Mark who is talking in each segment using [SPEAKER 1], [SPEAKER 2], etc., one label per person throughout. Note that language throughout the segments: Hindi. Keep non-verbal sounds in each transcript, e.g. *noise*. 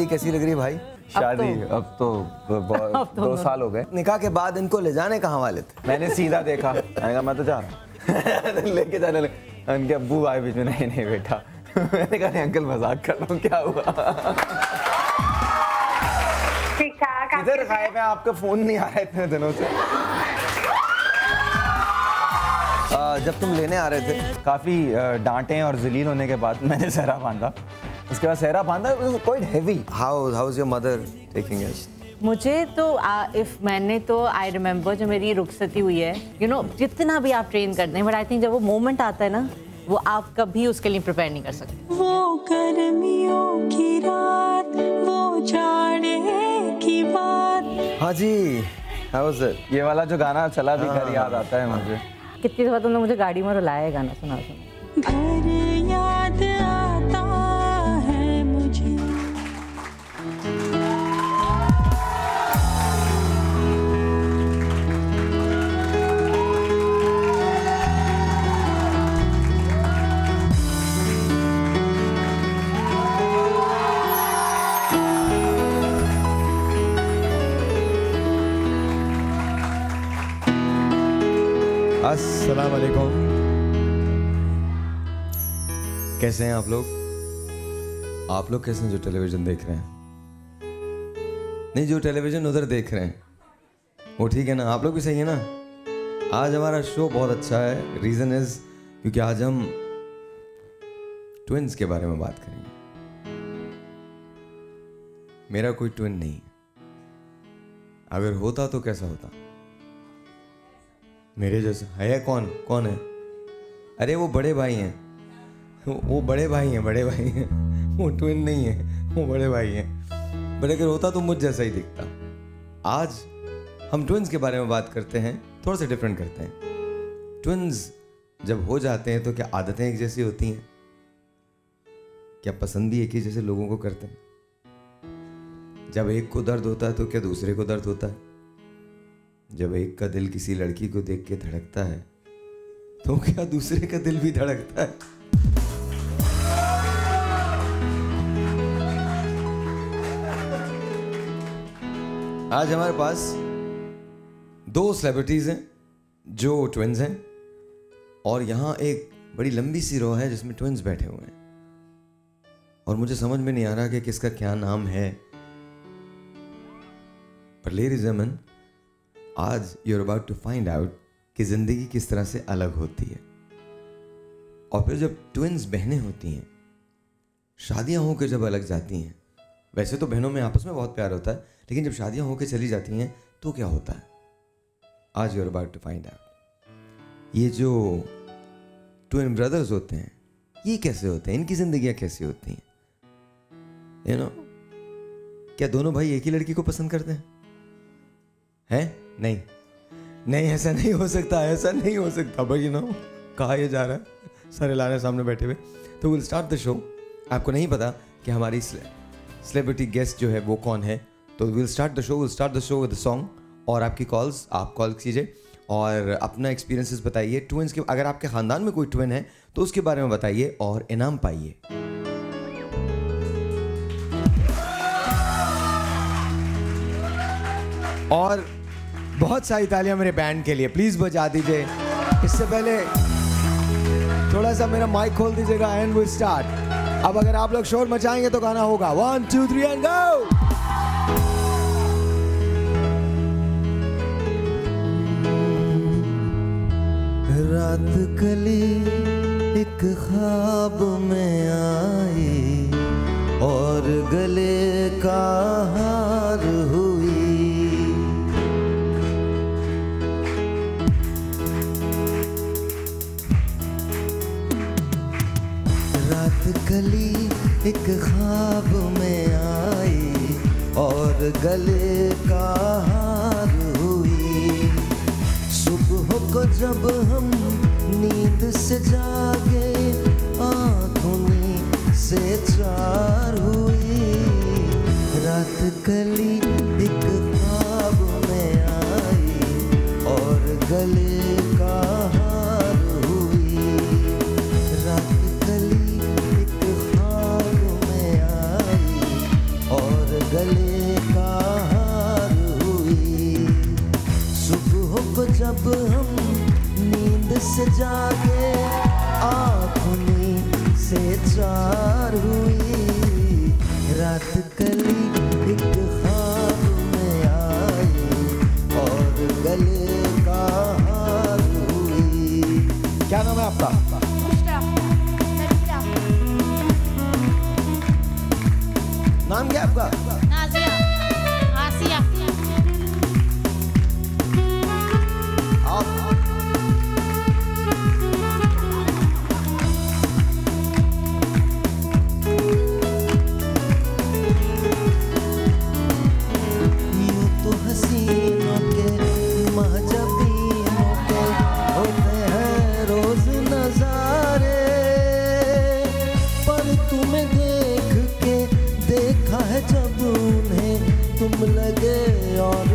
[SPEAKER 1] वादी कैसी लग रही भाई?
[SPEAKER 2] शादी अब तो बहुत *laughs* दो साल हो गए।
[SPEAKER 1] निकाह के बाद इनको ले जाने कहाँ वाले थे?
[SPEAKER 2] मैंने सीधा देखा। मैंने कहा मैं तो जा रहा हूँ। *laughs* लेके जाने लगे। उनके अब्बू आए बीच में नहीं नहीं बेटा। मैंने कहा नहीं अंकल मज़ाक कर रहा हूँ क्या हुआ? इधर खाए में? आपका फ़ोन नहीं आ रहा इतने दिनों से।
[SPEAKER 1] आ, जब तुम लेने आ रहे थे।
[SPEAKER 2] काफ़ी डांटे और जलील होने के बाद मैंने सहरा बांधा। उसके बाद सहरा बांधा quite heavy
[SPEAKER 1] how how is your mother taking it
[SPEAKER 3] मुझे तो इफ़ मैंने तो आई रिमेम्बर जो मेरी रुखसती हुई है यू you नो know, जितना भी आप ट्रेन कर दें बट आई थिंक जब वो मोमेंट आता है ना वो आप कभी उसके लिए प्रिपेयर नहीं कर सकते।
[SPEAKER 4] वो गर्मियों की रात वो जाड़े की बात।
[SPEAKER 1] हाँ जी हाउ वाज इट
[SPEAKER 2] ये वाला जो गाना चला भी कर याद आता है मुझे।
[SPEAKER 3] कितनी दफ़ा तुमने मुझे गाड़ी में रुलाया है गाना सुना सुना
[SPEAKER 4] घर याद आता
[SPEAKER 1] अस्सलाम वालेकुम कैसे हैं आप लोग? आप लोग कैसे हैं जो टेलीविज़न देख रहे हैं? नहीं, जो टेलीविज़न उधर देख रहे हैं, वो ठीक है ना? आप लोग भी सही है ना? आज हमारा शो बहुत अच्छा है। रीज़न इज़ क्योंकि आज हम ट्विंस के बारे में बात करेंगे। मेरा कोई ट्विन नहीं अगर होता तो कैसा होता? मेरे जैसा। है कौन? कौन है? अरे वो बड़े भाई हैं। वो- बड़े भाई हैं, बड़े भाई हैं। वो ट्विन नहीं है, वो बड़े भाई हैं। बट अगर होता तो मुझ जैसा ही दिखता। आज हम ट्विन्स के बारे में बात करते हैं, थोड़ा सा डिफरेंट करते हैं। ट्विन्स जब हो जाते हैं तो क्या आदतें एक जैसी होती हैं? क्या पसंद भी एक ही जैसे लोगों को करते हैं? जब एक को दर्द होता है तो क्या दूसरे को दर्द होता है? जब एक का दिल किसी लड़की को देख के धड़कता है तो क्या दूसरे का दिल भी धड़कता है? आज हमारे पास दो सेलिब्रिटीज हैं, जो ट्विन्स हैं, और यहाँ एक बड़ी लंबी सी रो है जिसमें ट्विन्स बैठे हुए हैं। और मुझे समझ में नहीं आ रहा कि किसका क्या नाम है। पर लेडीज़ जमन आज you are about to find out कि ज़िंदगी किस तरह से अलग होती है। और फिर जब ट्विन्स बहनें होती हैं, शादियाँ होकर जब अलग जाती हैं, वैसे तो बहनों में आपस में बहुत प्यार होता है, लेकिन जब शादियाँ होकर चली जाती हैं तो क्या होता है? आज you are about to find out ये जो ट्विन ब्रदर्स होते हैं, ये कैसे होते हैं? इनकी जिंदगियाँ कैसी होती हैं? यू नो क्या दोनों भाई एक ही लड़की को पसंद करते हैं? हैं? नहीं। नहीं, ऐसा नहीं हो सकता, ऐसा नहीं हो सकता। भाई यू नो कहा ये जा रहा है? सारे लाने सामने बैठे हुए। तो विल स्टार्ट द शो आपको नहीं पता कि हमारी सेलिब्रिटी गेस्ट जो है, वो कौन है? तो we'll start the show we'll start the show with song और आपकी कॉल्स आप कॉल कीजिए। और अपना एक्सपीरियंसेस बताइए। ट्विन्स के अगर आपके ख़ानदान में कोई ट्विन है तो उसके बारे में बताइए और इनाम पाइए। और बहुत सारी तालियाँ मेरे बैंड के लिए। प्लीज़ बजा दीजिए। इससे पहले थोड़ा सा मेरा माइक खोल दीजिएगा एंड विल स्टार्ट अब अगर आप लोग शोर मचाएँगे तो गाना होगा। One two three and go रात कली एक ख्वाब में आई और गले का हार एक ख्वाब में आई और गले का हार हुई। सुबह को जब हम नींद से जागे, आँखों से चार हुई। रात गली एक ख्वाब में आई और गले जब हम नींद से जागे आँखों से चार हुई रात कली।
[SPEAKER 5] तुम लगे
[SPEAKER 1] और भी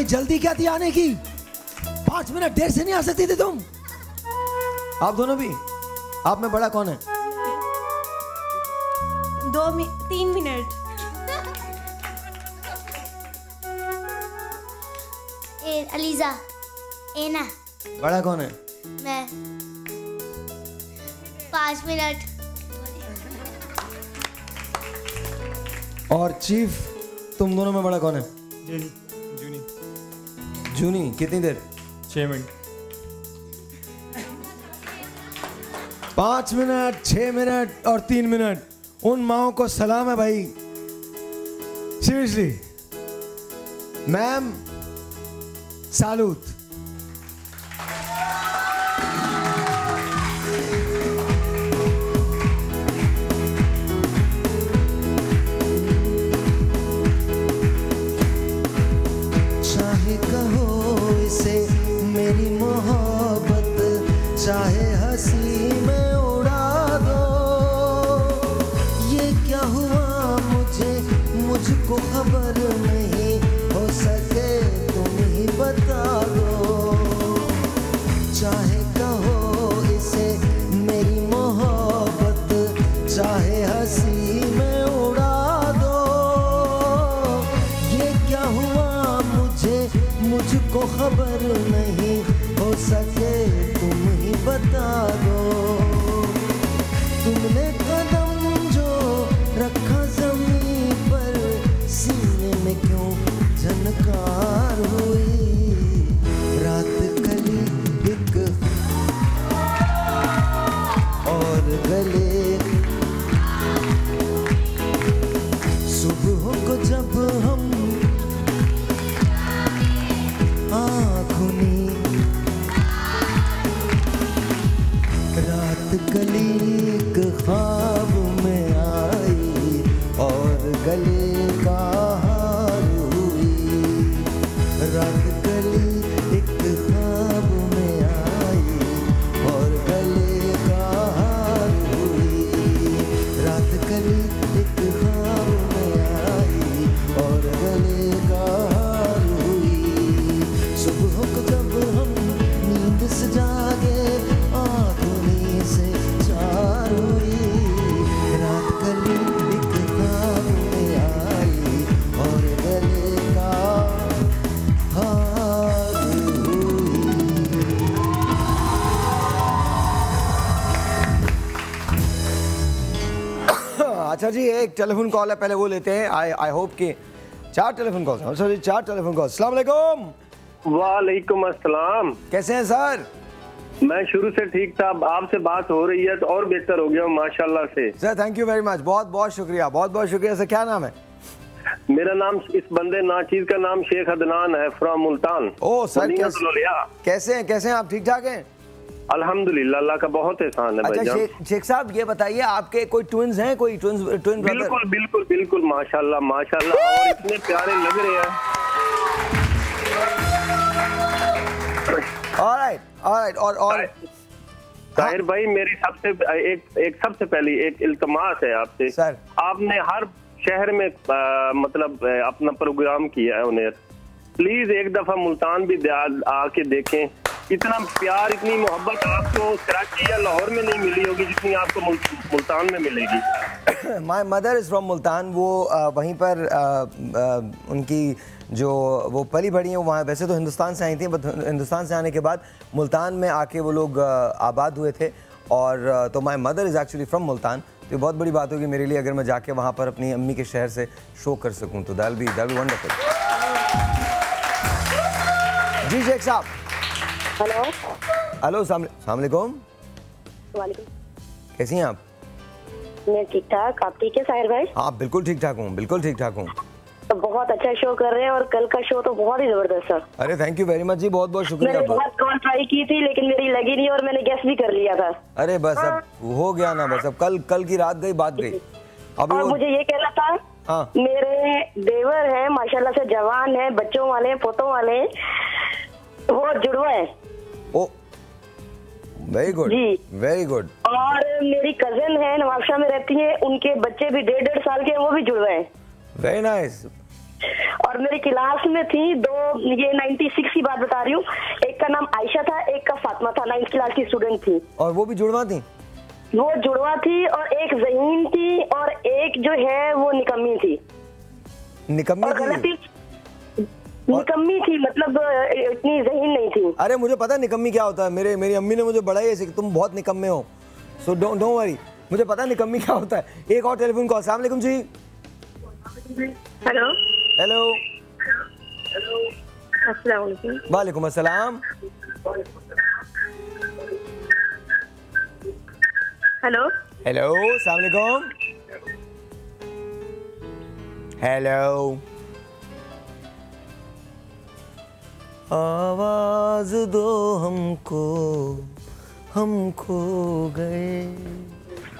[SPEAKER 1] इतनी जल्दी क्या थी आने की? पाँच मिनट देर से नहीं आ सकती थी तुम। आप दोनों भी? आप में बड़ा कौन है?
[SPEAKER 5] दो मि, तीन मिनट।
[SPEAKER 6] ए, अलीजा। एना
[SPEAKER 1] बड़ा कौन है?
[SPEAKER 6] मैं। पाँच मिनट।
[SPEAKER 1] और चीफ तुम दोनों में बड़ा कौन है?
[SPEAKER 7] जूनी
[SPEAKER 1] कितनी देर?
[SPEAKER 7] छः मिनट।
[SPEAKER 1] पाँच मिनट छः मिनट और तीन मिनट। उन माओ को सलाम है भाई। सीरियसली मैम सालूत इसे मेरी मोहब्बत, चाहे हँसी में उड़ा दो। ये क्या हुआ मुझे? मुझको खबर नहीं अच्छा जी एक टेलीफोन कॉल है पहले वो लेते हैं। आई आई होप कि चार टेलीफोन कॉल सर जी चार टेलीफोन कॉल अस्सलाम वालेकुम
[SPEAKER 8] वालेकुम अस्सलाम।
[SPEAKER 1] कैसे हैं सर?
[SPEAKER 8] मैं शुरू से ठीक था आपसे बात हो रही है तो और बेहतर हो गया हूँ माशाल्लाह से।
[SPEAKER 1] Sir thank you very much बहुत बहुत शुक्रिया। बहुत बहुत शुक्रिया। सर क्या नाम है?
[SPEAKER 8] मेरा नाम इस बंदे नाचीज का नाम शेख अदनान है फ्रॉम मुल्तान।
[SPEAKER 1] ओ सर कैसे कैसे हैं कैसे हैं? आप ठीक ठाक हैं?
[SPEAKER 8] अल्हम्दुलिल्लाह अल्लाह का बहुत एहसान है
[SPEAKER 1] अच्छा शेख साहब ये बताइए आपके कोई ट्विंस हैं कोई ट्विंस ट्विन ब्रदर
[SPEAKER 8] बिल्कुल बिल्कुल बिल्कुल माशाल्लाह माशाल्लाह और इतने प्यारे लग रहे हैं।
[SPEAKER 1] ऑलराइट ऑलराइट और और
[SPEAKER 8] ताहिर भाई मेरी सबसे एक एक सबसे पहली एक इल्तमास है आपसे।
[SPEAKER 1] सर।
[SPEAKER 8] आपने हर शहर में आ, मतलब अपना प्रोग्राम किया है उन्हें। प्लीज़ एक दफ़ा मुल्तान भी आके देखें। इतना प्यार इतनी मोहब्बत आपको कराची या लाहौर में नहीं मिली होगी जितनी आपको मुल, मुल्तान में मिलेगी।
[SPEAKER 1] My mother is from Multan वो अ, वहीं पर अ, अ, उनकी जो वो पली बड़ी हैं वहाँ वैसे तो हिंदुस्तान से आई थी बट हिंदुस्तान से आने के बाद मुल्तान में आके वो लोग आबाद हुए थे। और तो my mother is actually from Multan तो बहुत बड़ी बात होगी मेरे लिए अगर मैं जाके वहाँ पर अपनी अम्मी के शहर से शो कर सकूँ तो दैल बी दैल बी वंडरफुल जी शेख साहब।
[SPEAKER 9] हेलो।
[SPEAKER 1] हेलो सलामकुम कैसी हैं आप?
[SPEAKER 9] मैं ठीक ठाक। आप ठीक है साहिर भाई?
[SPEAKER 1] आप बिल्कुल ठीक ठाक हूँ बिल्कुल ठीक ठाक हूँ।
[SPEAKER 9] तो बहुत अच्छा शो कर रहे हैं और कल का शो तो बहुत ही ज़बरदस्त था।
[SPEAKER 1] अरे थैंक यू वेरी मच जी बहुत बहुत शुक्रिया
[SPEAKER 9] मैंने
[SPEAKER 1] बहुत
[SPEAKER 9] कॉल ट्राई की थी लेकिन मेरी लगी नहीं और मैंने गेस भी कर लिया था।
[SPEAKER 1] अरे बस अब हो। गया ना बस अब कल कल की रात गई बात गई। अभी
[SPEAKER 9] और मुझे ये कहना था
[SPEAKER 1] हाँ।
[SPEAKER 9] मेरे देवर है माशाल्लाह से जवान है बच्चों वाले हैं, पोतों वाले हैं। वो जुड़वा है।
[SPEAKER 1] ओ वेरी गुड
[SPEAKER 9] जी।
[SPEAKER 1] वेरी गुड
[SPEAKER 9] और मेरी कज़न है नवाबशाह में रहती है उनके बच्चे भी डेढ़ डेढ़ साल के हैं वो भी जुड़वा है।
[SPEAKER 1] वेरी नाइस
[SPEAKER 9] और मेरी क्लास में थी दो ये 96 की बात बता रही हूँ। एक का नाम आयशा था एक का फातिमा था नाइन्थ क्लास की स्टूडेंट थी।
[SPEAKER 1] और वो भी जुड़वा थी?
[SPEAKER 9] वो जुड़वा थी और एक जहीन थी और एक जो है वो निकम्मी थी।
[SPEAKER 1] निकम्मी थी?
[SPEAKER 9] निकम्मी थी मतलब इतनी जहीन नहीं थी।
[SPEAKER 1] अरे मुझे पता है निकम्मी क्या होता है। मेरे मेरी अम्मी ने मुझे बड़ा ही तुम बहुत निकम्मे हो। सो डोंट डोंट वरी मुझे पता है निकम्मी क्या होता है। एक और टेलीफोन कॉल वालेकुम जी।
[SPEAKER 9] हेलो।
[SPEAKER 1] हेलो
[SPEAKER 9] अस्सलाम वालेकुम।
[SPEAKER 1] अस्सलाम।
[SPEAKER 9] हेलो।
[SPEAKER 1] हेलो वालेकुम। हेलो आवाज़ दो हमको हम खो गए।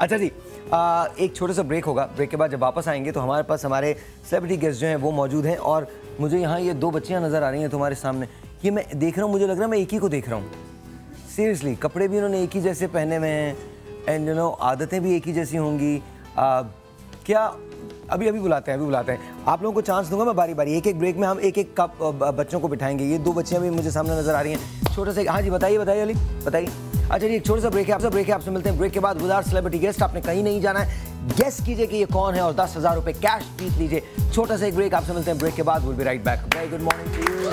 [SPEAKER 1] अच्छा जी आ, एक छोटा सा ब्रेक होगा। ब्रेक के बाद जब वापस आएँगे तो हमारे पास हमारे सेलिब्रिटी गेस्ट जो हैं वो मौजूद हैं और मुझे यहाँ ये दो बच्चियाँ नज़र आ रही हैं तुम्हारे सामने। ये मैं देख रहा हूँ मुझे लग रहा है मैं एक ही को देख रहा हूँ। सीरियसली कपड़े भी उन्होंने एक ही जैसे पहने हुए हैं एंड यू नो आदतें भी एक ही जैसी होंगी। आ, क्या अभी अभी बुलाते हैं, अभी बुलाते हैं। आप लोगों को चांस दूँगा मैं बारी बारी। एक एक ब्रेक में हम एक एक कप बच्चों को बिठाएँगे। ये दो बच्चियाँ भी मुझे सामने नज़र आ रही हैं। छोटा सा हाँ जी, बताइए बताइए अली। बताइए। अच्छा जी, एक छोटा सा ब्रेक है। आपसे ब्रेक है, आपसे मिलते हैं। ब्रेक के बाद गुजार सेलिब्रिटी गेस्ट आपने कहीं नहीं जाना है। गेस कीजिए कि ये कौन है और दस हज़ार रुपए कैश जीत लीजिए। छोटा सा एक ब्रेक आपसे मिलते हैं। ब्रेक के बाद we'll be right back very good morning to
[SPEAKER 5] you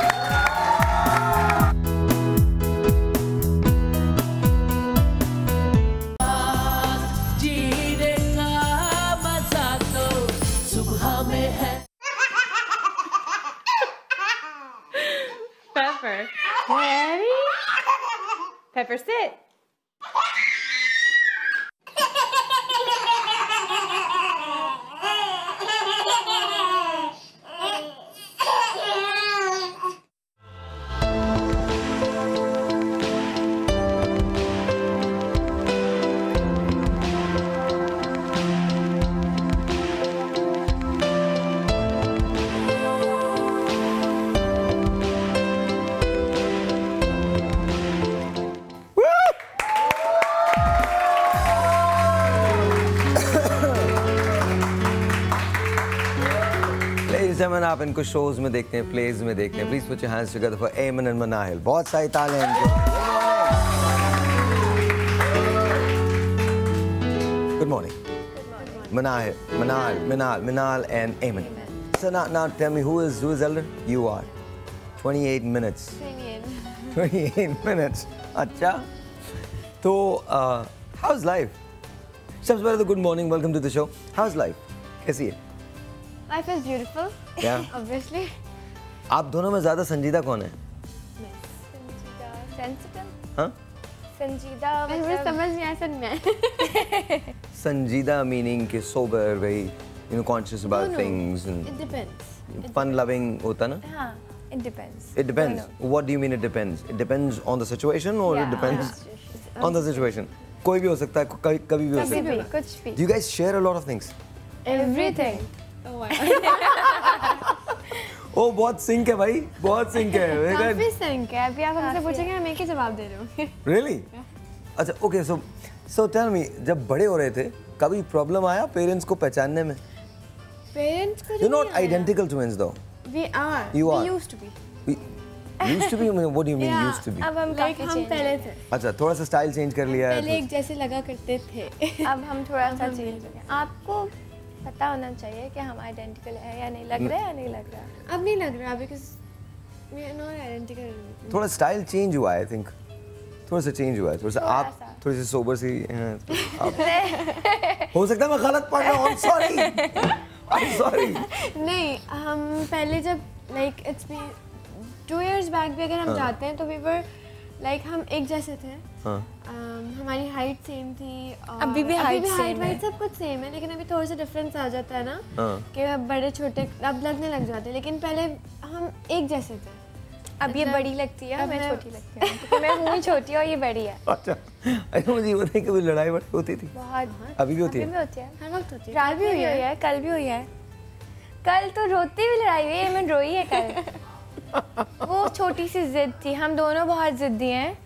[SPEAKER 5] Ready? Pepper, sit.
[SPEAKER 1] इनको शोज़ में देखते हैं प्लेज में देखते हैं please put your hands together for Eman and Manahil बहुत सारी ताले हैं इनके good morning Manahil Manal Minal Minal and Eman So now, now tell me who is who is elder? You are. 28 minutes. 28 minutes. अच्छा तो uh, how's life? सबसे पहले तो good morning welcome to the show how's life कैसी है
[SPEAKER 5] Life is beautiful.
[SPEAKER 1] क्या?
[SPEAKER 5] Obviously.
[SPEAKER 1] आप दोनों में ज़्यादा संजीदा कौन है?
[SPEAKER 5] संजीदा
[SPEAKER 1] मीनिंग के सोबर भाई you know conscious about things
[SPEAKER 5] it depends
[SPEAKER 1] fun loving होता ना?
[SPEAKER 5] हाँ it depends
[SPEAKER 1] it depends what do you mean it depends it depends on the situation और it depends
[SPEAKER 5] on
[SPEAKER 1] the situation कोई भी हो सकता है कभी भी हो सकता है।
[SPEAKER 5] कुछ भी।
[SPEAKER 1] You guys share a lot of things
[SPEAKER 5] everything
[SPEAKER 1] oh *laughs* बहुत सिंक है भाई बहुत सिंक है। *laughs*
[SPEAKER 5] काफ़ी सिंक है। अभी आप हमसे पूछेंगे मैं एक ही जवाब दे रही हूँ? *laughs*
[SPEAKER 1] रियली अच्छा okay so so tell me जब बड़े हो रहे थे कभी प्रॉब्लम आया पेरेंट्स को पहचानने में?
[SPEAKER 5] पेरेंट्स को
[SPEAKER 1] you not
[SPEAKER 5] identical twins
[SPEAKER 1] though
[SPEAKER 5] we
[SPEAKER 1] are
[SPEAKER 5] we used to be
[SPEAKER 1] used to be. What do you mean
[SPEAKER 5] Yeah,
[SPEAKER 1] used to be?
[SPEAKER 5] अब हम
[SPEAKER 10] Like हम
[SPEAKER 5] change
[SPEAKER 10] पहले। थे।
[SPEAKER 1] अच्छा थोड़ा सा स्टाइल चेंज कर लिया है
[SPEAKER 10] पहले एक जैसे लगा करते थे।
[SPEAKER 5] अब हम थोड़ा सा चेंज हो गए आपको पता होना चाहिए कि हम आइडेंटिकल है या नहीं लग रहा है या नहीं लग रहा
[SPEAKER 10] अब नहीं लग रहा because we are not identical
[SPEAKER 1] थोड़ा स्टाइल चेंज हुआ है आई थिंक थोड़ा सा चेंज हुआ है थोड़ा सा आप थोड़ी सी सोबर सी हैं, *laughs* आप। हो सकता है मैं गलत पढ़ रहा हूँ सॉरी आई एम सॉरी
[SPEAKER 10] नहीं हम पहले जब like it's be two years back भी अगर हम
[SPEAKER 1] हाँ।
[SPEAKER 10] जाते हैं तो वी वर लाइक हम एक जैसे थे।
[SPEAKER 1] हाँ।
[SPEAKER 10] Um, हमारी हाइट सेम थी और
[SPEAKER 5] अभी भी
[SPEAKER 10] हाइट
[SPEAKER 5] same है।
[SPEAKER 10] वाइट सब कुछ सेम है लेकिन अभी थोड़ा सा डिफरेंस आ जाता है ना
[SPEAKER 1] हाँ।
[SPEAKER 10] कि अब बड़े छोटे अब लगने लग जाते हैं लेकिन पहले हम एक जैसे थे।
[SPEAKER 5] अब ये
[SPEAKER 10] मतलब-
[SPEAKER 5] बड़ी लगती है मैं छोटी लगती हूँ क्योंकि मैं हूँ छोटी और ये बड़ी है। *laughs*
[SPEAKER 1] अच्छा अरे मुझे ये बताइए कभी लड़ाई वड़ाई होती थी?
[SPEAKER 5] बहुत
[SPEAKER 1] अभी भी होती है?
[SPEAKER 5] भी होती है।
[SPEAKER 10] हर वक्त होती है।
[SPEAKER 5] रात भी हुई है। कल भी हुई है। कल तो रोती हुई लड़ाई हुई है मैं रोई है कल। *laughs* वो छोटी सी जिद थी हम दोनों बहुत जिद्दी हैं।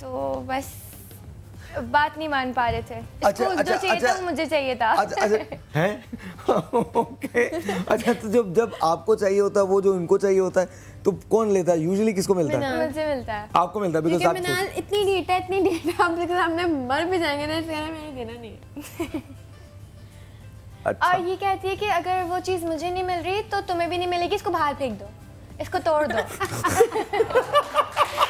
[SPEAKER 5] तो बस बात नहीं मान पा रहे थे।
[SPEAKER 1] अच्छा,
[SPEAKER 5] जो
[SPEAKER 1] अच्छा,
[SPEAKER 5] चाहिए
[SPEAKER 1] अच्छा।
[SPEAKER 5] वो मुझे चाहिए था।
[SPEAKER 1] अच्छा अच्छा। *laughs* हैं? *laughs* ओके। अच्छा तो जब जब आपको चाहिए होता है वो जो इनको चाहिए होता है तो कौन लेता? है यूजुअली किसको मिलता है?
[SPEAKER 5] मुझे मिलता है।
[SPEAKER 1] आपको मिलता है बिकॉज़ आप
[SPEAKER 10] मिनाल इतनी ढीठ है इतनी ढीठ है आप सामने मर भी जाएँगे ना इसलिए मैंने देना नहीं।
[SPEAKER 1] अच्छा।
[SPEAKER 5] और ये कहती है कि अगर वो चीज़ मुझे नहीं मिल रही तो तुम्हें भी नहीं मिलेगी इसको बाहर फेंक दो। इसको तोड़ दो। *laughs*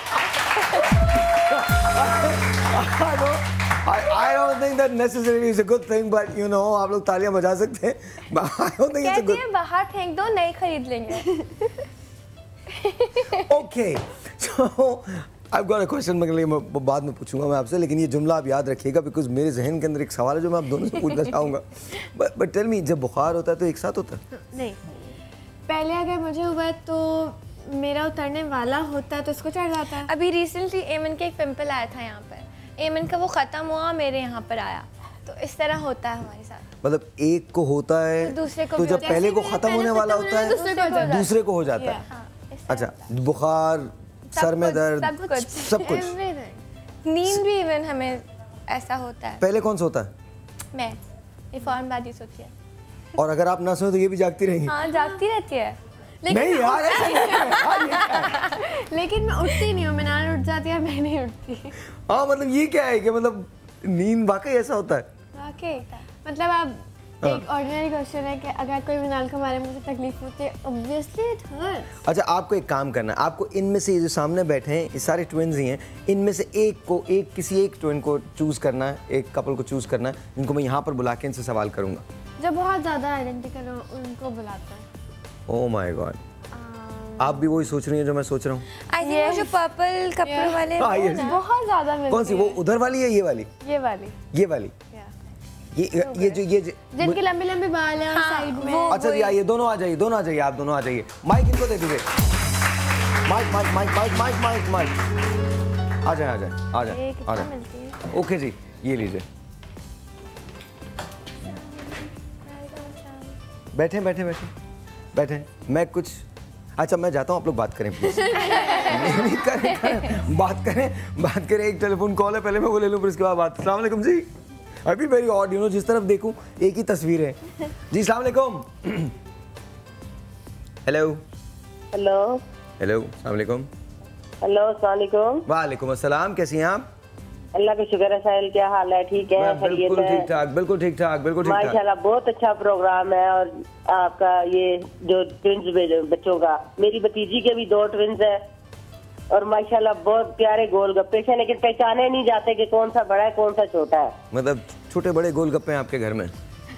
[SPEAKER 1] I, I don't think that necessarily is a good thing, but you know, आप लोग तालियाँ बजा सकते हैं. But I don't think it's a
[SPEAKER 5] कहती
[SPEAKER 1] good.
[SPEAKER 5] है बाहर फेंक दो नई खरीद लेंगे
[SPEAKER 1] Okay, *laughs* so I've got a question बाद में पूछूँगा मैं आपसे लेकिन ये जुमला आप याद रखिएगा बिकॉज़ मेरे जहन के अंदर एक सवाल है जो मैं आप दोनों से पूछना चाहूँगा बट बट टेल मी जब बुखार होता है तो एक साथ होता है
[SPEAKER 10] नहीं पहले अगर मुझे हुआ तो मेरा उतरने वाला होता है तो इसको चढ़ जाता। है
[SPEAKER 5] अभी रिसेंटली एमन के एक पिंपल आया था यहाँ पर। एमन का वो ख़त्म हुआ मेरे यहाँ पर आया। तो इस तरह होता है हमारे साथ।
[SPEAKER 1] मतलब एक को होता है
[SPEAKER 5] तो दूसरे को
[SPEAKER 1] तो जब पहले को खत्म होने वाला होता है
[SPEAKER 10] दूसरे को हो जाता है।
[SPEAKER 1] दूसरे को हो है।
[SPEAKER 5] हाँ,
[SPEAKER 1] अच्छा बुखार सर में दर्द
[SPEAKER 5] सब कुछ। नींद भी इवन हमें ऐसा होता है।
[SPEAKER 1] पहले कौन सा होता है?
[SPEAKER 5] मैं। ये बाजी सोती है।
[SPEAKER 1] और अगर आप ना सोए तो ये भी जागती रहेंगी।
[SPEAKER 5] हाँ जागती रहती है।
[SPEAKER 1] नहीं यार ऐसा नहीं है। है?
[SPEAKER 10] लेकिन मैं उठती नहीं हूँ मिनाल उठ जाती है मैं नहीं उठती।
[SPEAKER 1] हाँ मतलब ये क्या है कि मतलब नींद वाकई ऐसा होता है?
[SPEAKER 10] वाकई मतलब आप एक ऑर्डिनरी क्वेश्चन है कि अगर कोई मिनाल को हमारे मुझे तकलीफ़ होती है ऑब्वियसली इट हर्ट्स
[SPEAKER 1] अच्छा आपको एक काम करना है। आपको इनमें से ये जो सामने बैठे हैं ये सारे ट्विन्स ही हैं इनमें से एक को एक किसी एक ट्विन को चूज़ करना है एक कपल को चूज़ करना है जिनको मैं यहाँ पर बुला के इनसे सवाल करूँगा।
[SPEAKER 10] जो बहुत ज़्यादा आइडेंटिकल हो उनको बुलाता है।
[SPEAKER 1] ओ माय गॉड आप भी वही सोच रही हैं जो मैं सोच रहा हूँ?
[SPEAKER 5] आई थिंक वो जो पर्पल कपड़ों वाले
[SPEAKER 1] हाँ,
[SPEAKER 5] वो
[SPEAKER 1] yes.
[SPEAKER 10] बहुत ज़्यादा मिलती
[SPEAKER 1] कौन सी वो उधर वाली है ये वाली?
[SPEAKER 10] ये वाली।
[SPEAKER 1] ये वाली। ये ये जो ये
[SPEAKER 10] जिनके लंबे लंबे बाल हैं
[SPEAKER 5] हाँ,
[SPEAKER 10] साइड में।
[SPEAKER 1] अच्छा जी आइए दोनों आ जाइए दोनों आ जाइए आप दोनों आ जाइए। माइक इनको दे दीजिए। Mic mic mic mic mic mic mic. आ जाए आ जाए आ जाए आ जाए। ओके जी ये लीजिए। बैठे बैठे बैठे। बैठे मैं कुछ अच्छा मैं जाता हूँ आप लोग बात करें प्लीज़ नहीं *laughs* नहीं करें, करें। बात करें बात करें एक टेलीफोन कॉल है पहले मैं वो ले लूँ फिर उसके बाद बात। अस्सलाम वालेकुम जी। अभी वेरी ऑड यू नो जिस तरफ़ देखूँ एक ही तस्वीर है। जी अस्सलाम वालेकुम। हेलो
[SPEAKER 9] हेलो
[SPEAKER 1] हेलो अस्सलाम वालेकुम।
[SPEAKER 9] हेलो अस्सलाम
[SPEAKER 1] वालेकुम अस्सलाम कैसी हैं आप?
[SPEAKER 9] अल्लाह का शुक्र है साहिल क्या हाल है? ठीक है?
[SPEAKER 1] बिल्कुल ठीक ठाक बिल्कुल ठीक ठाक बिल्कुल ठीक ठाक
[SPEAKER 9] माशाल्लाह बहुत अच्छा प्रोग्राम है और आपका ये जो ट्विंस बच्चों का मेरी भतीजी के भी दो ट्विंस है और माशाल्लाह बहुत प्यारे गोल गप्पे से लेकिन पहचाने नहीं जाते कि कौन सा बड़ा है कौन सा छोटा है।
[SPEAKER 1] मतलब छोटे बड़े गोल गप्पे आपके घर में?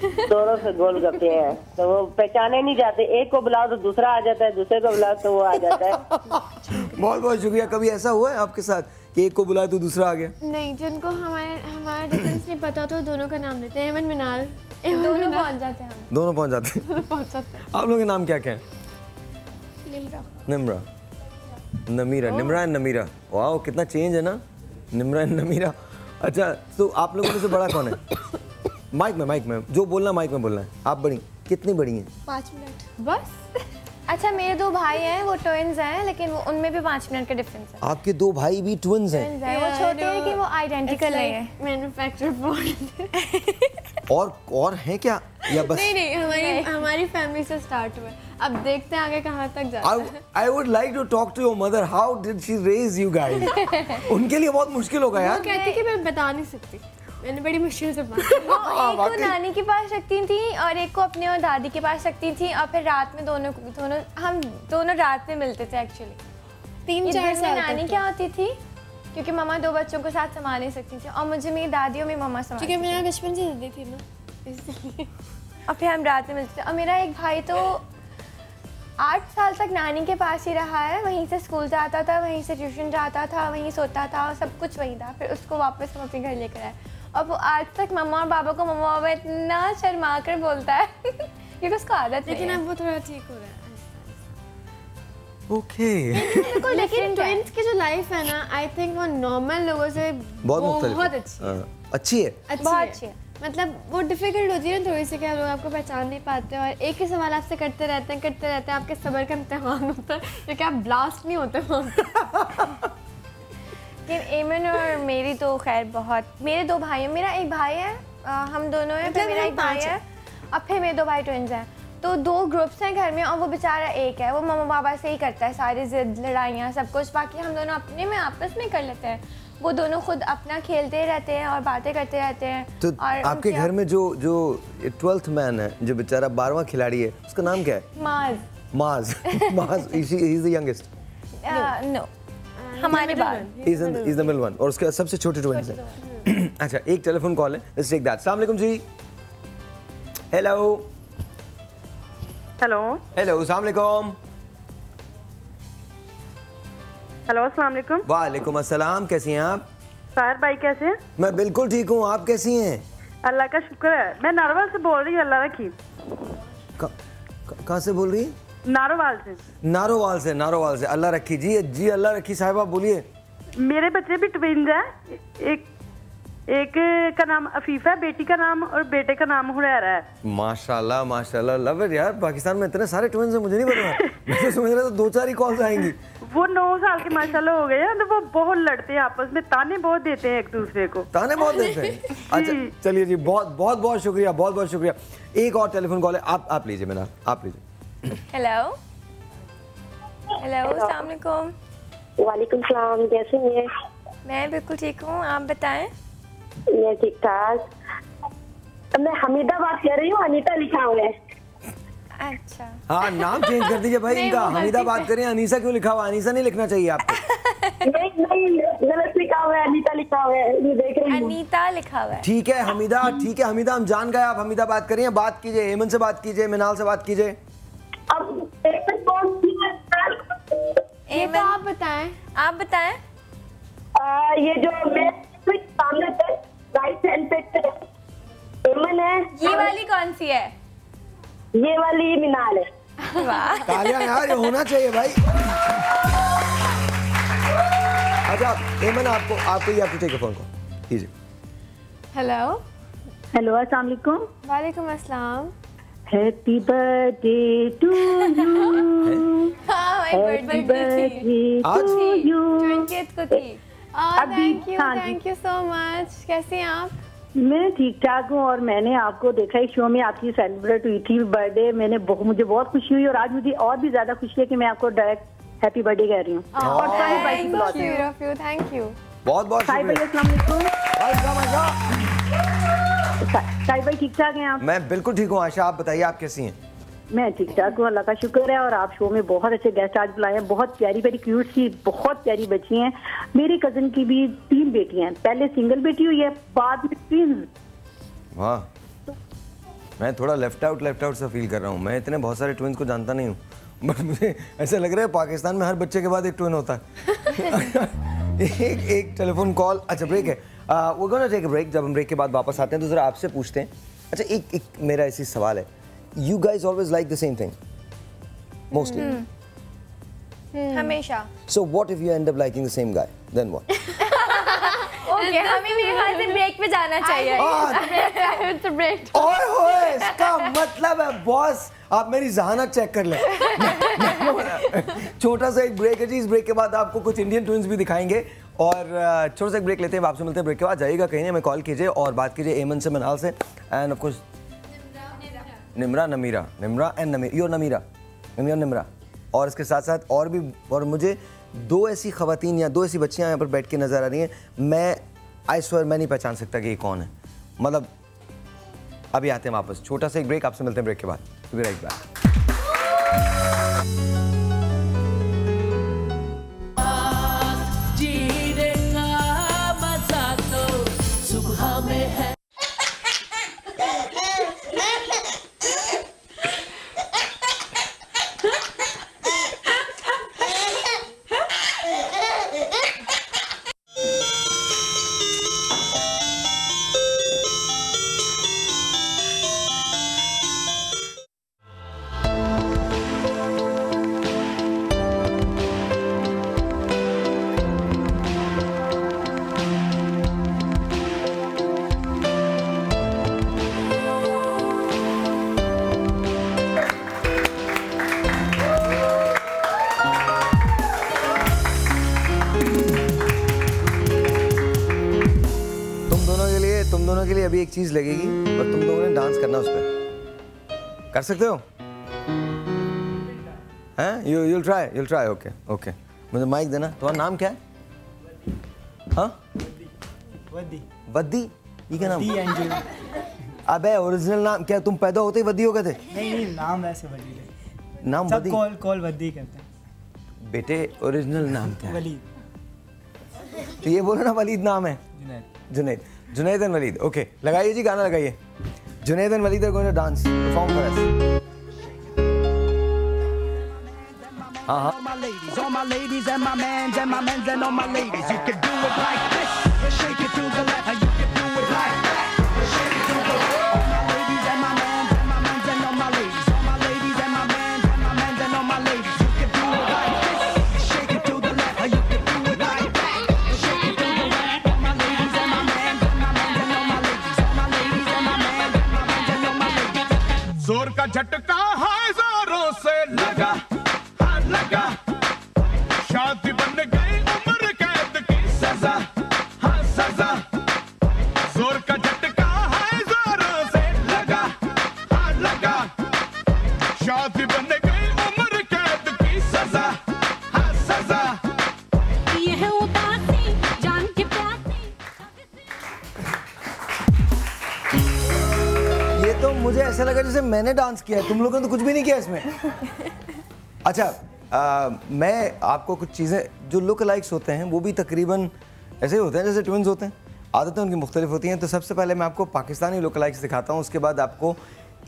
[SPEAKER 9] दोनों से गोलगप्पे हैं। तो वो पहचाने नहीं जाते। एक को बुलाओ तो दूसरा आ जाता है दूसरे को बुलाओ तो वो आ जाता है। *laughs*
[SPEAKER 1] बहुत बहुत शुक्रिया। कभी ऐसा हुआ है आपके साथ कि एक को बुलाया तो दूसरा आ गया?
[SPEAKER 10] नहीं जिनको हमारे हमारा डिफरेंस नहीं पता तो दोनों का नाम लेते हैं। एमन मिनाल
[SPEAKER 5] दोनों पहुँच जाते हैं हम।
[SPEAKER 1] दोनों पहुँच जाते हैं।
[SPEAKER 10] पहुँच सकते हैं।
[SPEAKER 1] आप लोगों के नाम क्या क्या है?
[SPEAKER 5] निम्रा।
[SPEAKER 1] निम्रा। नमीरा। निम्रा एंड नमीरा। वाह कितना चेंज है ना। निम्रा एंड नमीरा। अच्छा तो आप लोगों में से बड़ा कौन है? माइक में माइक में। जो बोलना माइक में बोलना है। आप बड़ी कितनी बड़ी हैं?
[SPEAKER 5] पाँच मिनट।
[SPEAKER 10] बस।
[SPEAKER 5] अच्छा मेरे दो भाई हैं वो ट्विंस हैं लेकिन वो उनमें भी पाँच मिनट का डिफरेंस है।
[SPEAKER 1] आपके दो भाई भी ट्विंस हैं?
[SPEAKER 5] हैं, वो छोटे हैं कि वो आइडेंटिकल है।
[SPEAKER 10] मैन्युफैक्चर बोर्ड
[SPEAKER 1] और और हैं क्या? या बस?
[SPEAKER 10] नहीं नहीं हमारी हमारी फैमिली से स्टार्ट हुआ अब देखते हैं आगे कहाँ तक जाता
[SPEAKER 1] I,
[SPEAKER 10] है।
[SPEAKER 1] I would like to talk to your mother. How did she raise you guys? *laughs* उनके लिए बहुत मुश्किल होगा
[SPEAKER 10] वो
[SPEAKER 1] यार।
[SPEAKER 10] कहती कि मैं बता नहीं सकती। मैंने बड़ी मुश्किल से बात
[SPEAKER 5] वो *laughs* एक को नानी के पास रखती थी और एक को अपने और दादी के पास रखती थी और फिर रात में दोनों दोनों हम दोनों रात में मिलते थे एक्चुअली
[SPEAKER 10] तीन चार साल
[SPEAKER 5] नानी क्या होती थी? क्योंकि मम्मा दो बच्चों को साथ संभाल नहीं सकती थी और मुझे मेरी दादी और मेरी मम्मा संभाल
[SPEAKER 10] क्योंकि मेरा बचपन से जिद्दी थी ना
[SPEAKER 5] और फिर हम रात में मिलते थे। और मेरा एक भाई तो आठ साल तक नानी के पास ही रहा है। वहीं से स्कूल जाता था वहीं से ट्यूशन जाता था वहीं सोता था और सब कुछ वहीं था। फिर उसको वापस हम अपने घर लेकर आए। और वो आज तक मम्मा और पापा को मम्मा पापा इतना शर्मा कर बोलता है। *laughs* क्योंकि उसको आदत
[SPEAKER 10] लेकिन अब वो थोड़ा ठीक हो रहा *laughs* है
[SPEAKER 1] ओके
[SPEAKER 10] Okay. लेकिन ट्विंस की जो लाइफ है ना आई थिंक वो नॉर्मल लोगों से
[SPEAKER 1] बहुत
[SPEAKER 10] बहुत अच्छी
[SPEAKER 1] हाँ, अच्छी है।
[SPEAKER 10] अच्छी
[SPEAKER 5] बहुत अच्छी है।
[SPEAKER 10] मतलब वो डिफ़िकल्ट होती है ना थोड़ी सी क्या लोग आपको पहचान नहीं पाते और एक ही सवाल आपसे करते रहते हैं करते रहते हैं आपके सबर का इम्तहान होता है क्योंकि आप ब्लास्ट नहीं होते। *laughs*
[SPEAKER 5] लेकिन एमन और मेरी तो खैर बहुत मेरे दो भाई हैं। मेरा एक भाई है हम दोनों हैं फिर
[SPEAKER 10] मतलब
[SPEAKER 5] मेरा एक भाई है।
[SPEAKER 10] हैं।
[SPEAKER 5] और फिर मेरे दो भाई ट्विंस हैं। तो दो ग्रुप्स हैं घर में और वो बेचारा एक है। वो मम्मा पापा से ही करता है सारी जिद लड़ाइयाँ सब कुछ। बाकी हम दोनों अपने में आपस में कर लेते हैं। वो दोनों खुद अपना खेलते रहते हैं और बातें करते रहते हैं
[SPEAKER 1] तो
[SPEAKER 5] और
[SPEAKER 1] आपके घर में जो जो ट्वेल्थ मैन है जो बेचारा बारहवां खिलाड़ी है उसका नाम क्या है?
[SPEAKER 5] माज।
[SPEAKER 1] माज। माज इज़ द यंगेस्ट
[SPEAKER 5] नो हमारे बाद
[SPEAKER 1] is is the middle one और उसके सबसे छोटे ट्विंस हैं। *clears throat* अच्छा एक टेलीफोन कॉल है। लेट्स टेक दैट अस्सलाम वालेकुम जी। हेलो
[SPEAKER 11] हेलो
[SPEAKER 1] हेलो अस्सलाम वालेकुम
[SPEAKER 11] हेलो अस्सलाम वालेकुम
[SPEAKER 1] वालेकुम अस्सलाम कैसी हैं आप?
[SPEAKER 11] साहिर भाई कैसे हैं?
[SPEAKER 1] मैं बिल्कुल ठीक हूँ। आप कैसी हैं?
[SPEAKER 11] अल्लाह का शुक्र है। मैं नारोवाल से बोल रही हूँ अल्लाह रखी।
[SPEAKER 1] कहाँ से बोल रही हैं?
[SPEAKER 11] नारोवाल से।
[SPEAKER 1] नारोवाल से नारोवाल से। अल्लाह रखी। जी जी अल्लाह रखी साहिबा बोलिए।
[SPEAKER 11] मेरे बच्चे भी ट्विंस हैं। एक एक का नाम अफीफा है बेटी का नाम और बेटे का नाम हुरैरा है।
[SPEAKER 1] माशाल्लाह माशाल्लाह। लव इट यार पाकिस्तान में इतने सारे ट्विंस हैं मुझे नहीं पता। मैं तो समझ रहा था दो चार ही कॉल्स आएँगी।
[SPEAKER 11] वो नौ साल के माशाल्लाह हो गए हैं तो वो बहुत लड़ते हैं आपस में ताने बहुत देते हैं एक दूसरे को।
[SPEAKER 1] ताने बहुत देते हैं। *laughs* अच्छा चलिए जी बहुत बहुत बहुत शुक्रिया बहुत बहुत शुक्रिया। एक और टेलीफोन कॉल है आप आप लीजिए मेरा आप लीजिए।
[SPEAKER 5] हेलो हेलो अस्सलाम वालेकुम
[SPEAKER 12] वालेकुम सलाम कैसे हैं?
[SPEAKER 5] मैं बिल्कुल ठीक हूँ आप बताएँ?
[SPEAKER 12] मैं ठीक ठाक। मैं हमीदा बात कर रही हूँ अनीता लिखा हुआ है।
[SPEAKER 5] अच्छा।
[SPEAKER 1] हाँ नाम चेंज कर दीजिए भाई इनका। हमीदा बात करें अनीसा क्यों लिखा हुआ है? अनीसा नहीं लिखना चाहिए आपको।
[SPEAKER 12] नहीं नहीं गलत लिखा हुआ है अनीता लिखा हुआ है ये देख रही हूँ।
[SPEAKER 5] अनीता लिखा हुआ है।
[SPEAKER 1] ठीक है हमीदा ठीक है हमीदा हम जान गए आप हमीदा बात करिए बात कीजिए हेमंत से बात कीजिए मिनाल से बात कीजिए।
[SPEAKER 12] अब कौन सी
[SPEAKER 10] ये तो आप बताएँ।
[SPEAKER 5] आप बताएँ।
[SPEAKER 12] आ, ये जो सामने पे राइट हैंड पे एमन है।
[SPEAKER 5] ये वाली कौन सी है?
[SPEAKER 12] ये वाली मिनाल है।
[SPEAKER 1] तालियाँ यार ये होना चाहिए भाई। अच्छा हेमंत आपको आपको ये आपको टेक फ़ोन कॉल कीजिए।
[SPEAKER 10] हेलो
[SPEAKER 12] हेलो अस्सलाम वालेकुम।
[SPEAKER 10] वालेकुम अस्सलाम।
[SPEAKER 12] Happy birthday
[SPEAKER 5] to
[SPEAKER 12] you happy
[SPEAKER 1] birthday?
[SPEAKER 12] To you
[SPEAKER 5] 20th को थी
[SPEAKER 12] अभी
[SPEAKER 10] थैंक यू
[SPEAKER 12] जी।
[SPEAKER 10] थैंक यू सो मच कैसी हैं आप?
[SPEAKER 12] मैं ठीक ठाक हूँ और मैंने आपको देखा इस शो में आपकी सेलिब्रेट हुई थी बर्थडे मैंने बहुत मुझे बहुत खुशी हुई और आज मुझे और भी ज़्यादा खुशी है कि मैं आपको डायरेक्ट हैप्पी बर्थडे कह रही हूँ. और भाई की
[SPEAKER 10] थैंक यू
[SPEAKER 12] हूँ।
[SPEAKER 10] ऑफ़ यू थैंक यू
[SPEAKER 1] बहुत बहुत
[SPEAKER 12] भाई ठीक ठाक हैं आप?
[SPEAKER 1] मैं बिल्कुल ठीक हूँ आशा आप बताइए आप कैसी हैं?
[SPEAKER 12] मैं ठीक ठाक हूँ अल्लाह का शुक्र है और आप शो में बहुत अच्छे गेस्ट आज बुलाए हैं बहुत प्यारी प्यारी क्यूट सी बहुत प्यारी बच्ची हैं। मेरी कज़न की भी तीन बेटियाँ हैं पहले सिंगल बेटी हुई है बाद में ट्विंस
[SPEAKER 1] वाह। मैं थोड़ा लेफ़्ट आउट लेफ़्ट आउट सा फील कर रहा हूँ। मैं इतने बहुत सारे ट्विंस को जानता नहीं हूँ बट मुझे ऐसा लग रहा है पाकिस्तान में हर बच्चे के बाद एक ट्विन होता है। *laughs* एक एक टेलीफोन कॉल अच्छा ब्रेक है। वो गोना टेक ब्रेक जब हम ब्रेक के बाद वापस आते हैं तो ज़रा आपसे पूछते हैं। अच्छा एक एक मेरा ऐसी सवाल है। You guys always like the same thing mostly
[SPEAKER 5] हमेशा।
[SPEAKER 1] So what if you end up liking the same guy then what
[SPEAKER 5] okay हमें मेरे ख्याल से ब्रेक पे जाना चाहिए।
[SPEAKER 10] इट्स अ ब्रेक
[SPEAKER 1] ओए होए इसका मतलब है बॉस आप मेरी जहानत चेक कर लें। *laughs* छोटा सा एक ब्रेक है जी। इस ब्रेक के बाद आपको कुछ इंडियन ट्विंस भी दिखाएँगे। और छोटा सा एक ब्रेक लेते हैं आपसे मिलते हैं ब्रेक के बाद। जाइएगा कहीं, हमें कॉल कीजिए और बात कीजिए एमन से मनाल से and of course Nimra Namira Nimra and नमी योर नमीरा निमरा निमरा और इसके साथ साथ और भी, और मुझे दो ऐसी खवातीन या दो ऐसी बच्चियाँ यहाँ पर बैठ के नज़र आ रही हैं। मैं आई स्वर मैं नहीं पहचान सकता कि ये कौन है। मतलब अभी आते हैं वापस। छोटा सा एक ब्रेक आपसे मिलते हैं ब्रेक के बाद। राइट बैक कर सकते हो? हैं? You you'll try you'll try okay okay मुझे माइक देना। तुम्हारा नाम क्या है? हाँ?
[SPEAKER 7] वद्दी
[SPEAKER 1] वद्दी ये क्या नाम? अबे ओरिजिनल नाम क्या तुम पैदा होते ही वद्दी हो गए थे?
[SPEAKER 7] नहीं नहीं नाम वैसे वली है
[SPEAKER 1] नाम
[SPEAKER 7] सब कॉल कॉल वद्दी करते हैं।
[SPEAKER 1] बेटे ओरिजिनल नाम क्या है?
[SPEAKER 7] वली
[SPEAKER 1] तो ये बोलो ना वलीद नाम है।
[SPEAKER 7] जुनैद।
[SPEAKER 1] जुनैद। जुनैद एंड वलीद ओके लगाइए जी गाना लगाइए।
[SPEAKER 4] Junaid and Walid are going to dance, perform for us. Uh-huh. All my ladies, all my ladies and my mans and my mans and all my ladies. You can do it like this. Shake it to the left. You can do it like that. Shake it to the
[SPEAKER 13] left. झटका
[SPEAKER 1] मैंने डांस किया है तुम लोगों ने तो कुछ भी नहीं किया इसमें। *laughs* अच्छा आ, मैं आपको कुछ चीज़ें जो लुक लाइक्स होते हैं वो भी तकरीबन ऐसे ही होते हैं जैसे ट्विंस होते हैं। आदतें उनकी मुख्तलिफ़ होती हैं तो सबसे पहले मैं आपको पाकिस्तानी लुक लाइक्स दिखाता हूँ उसके बाद आपको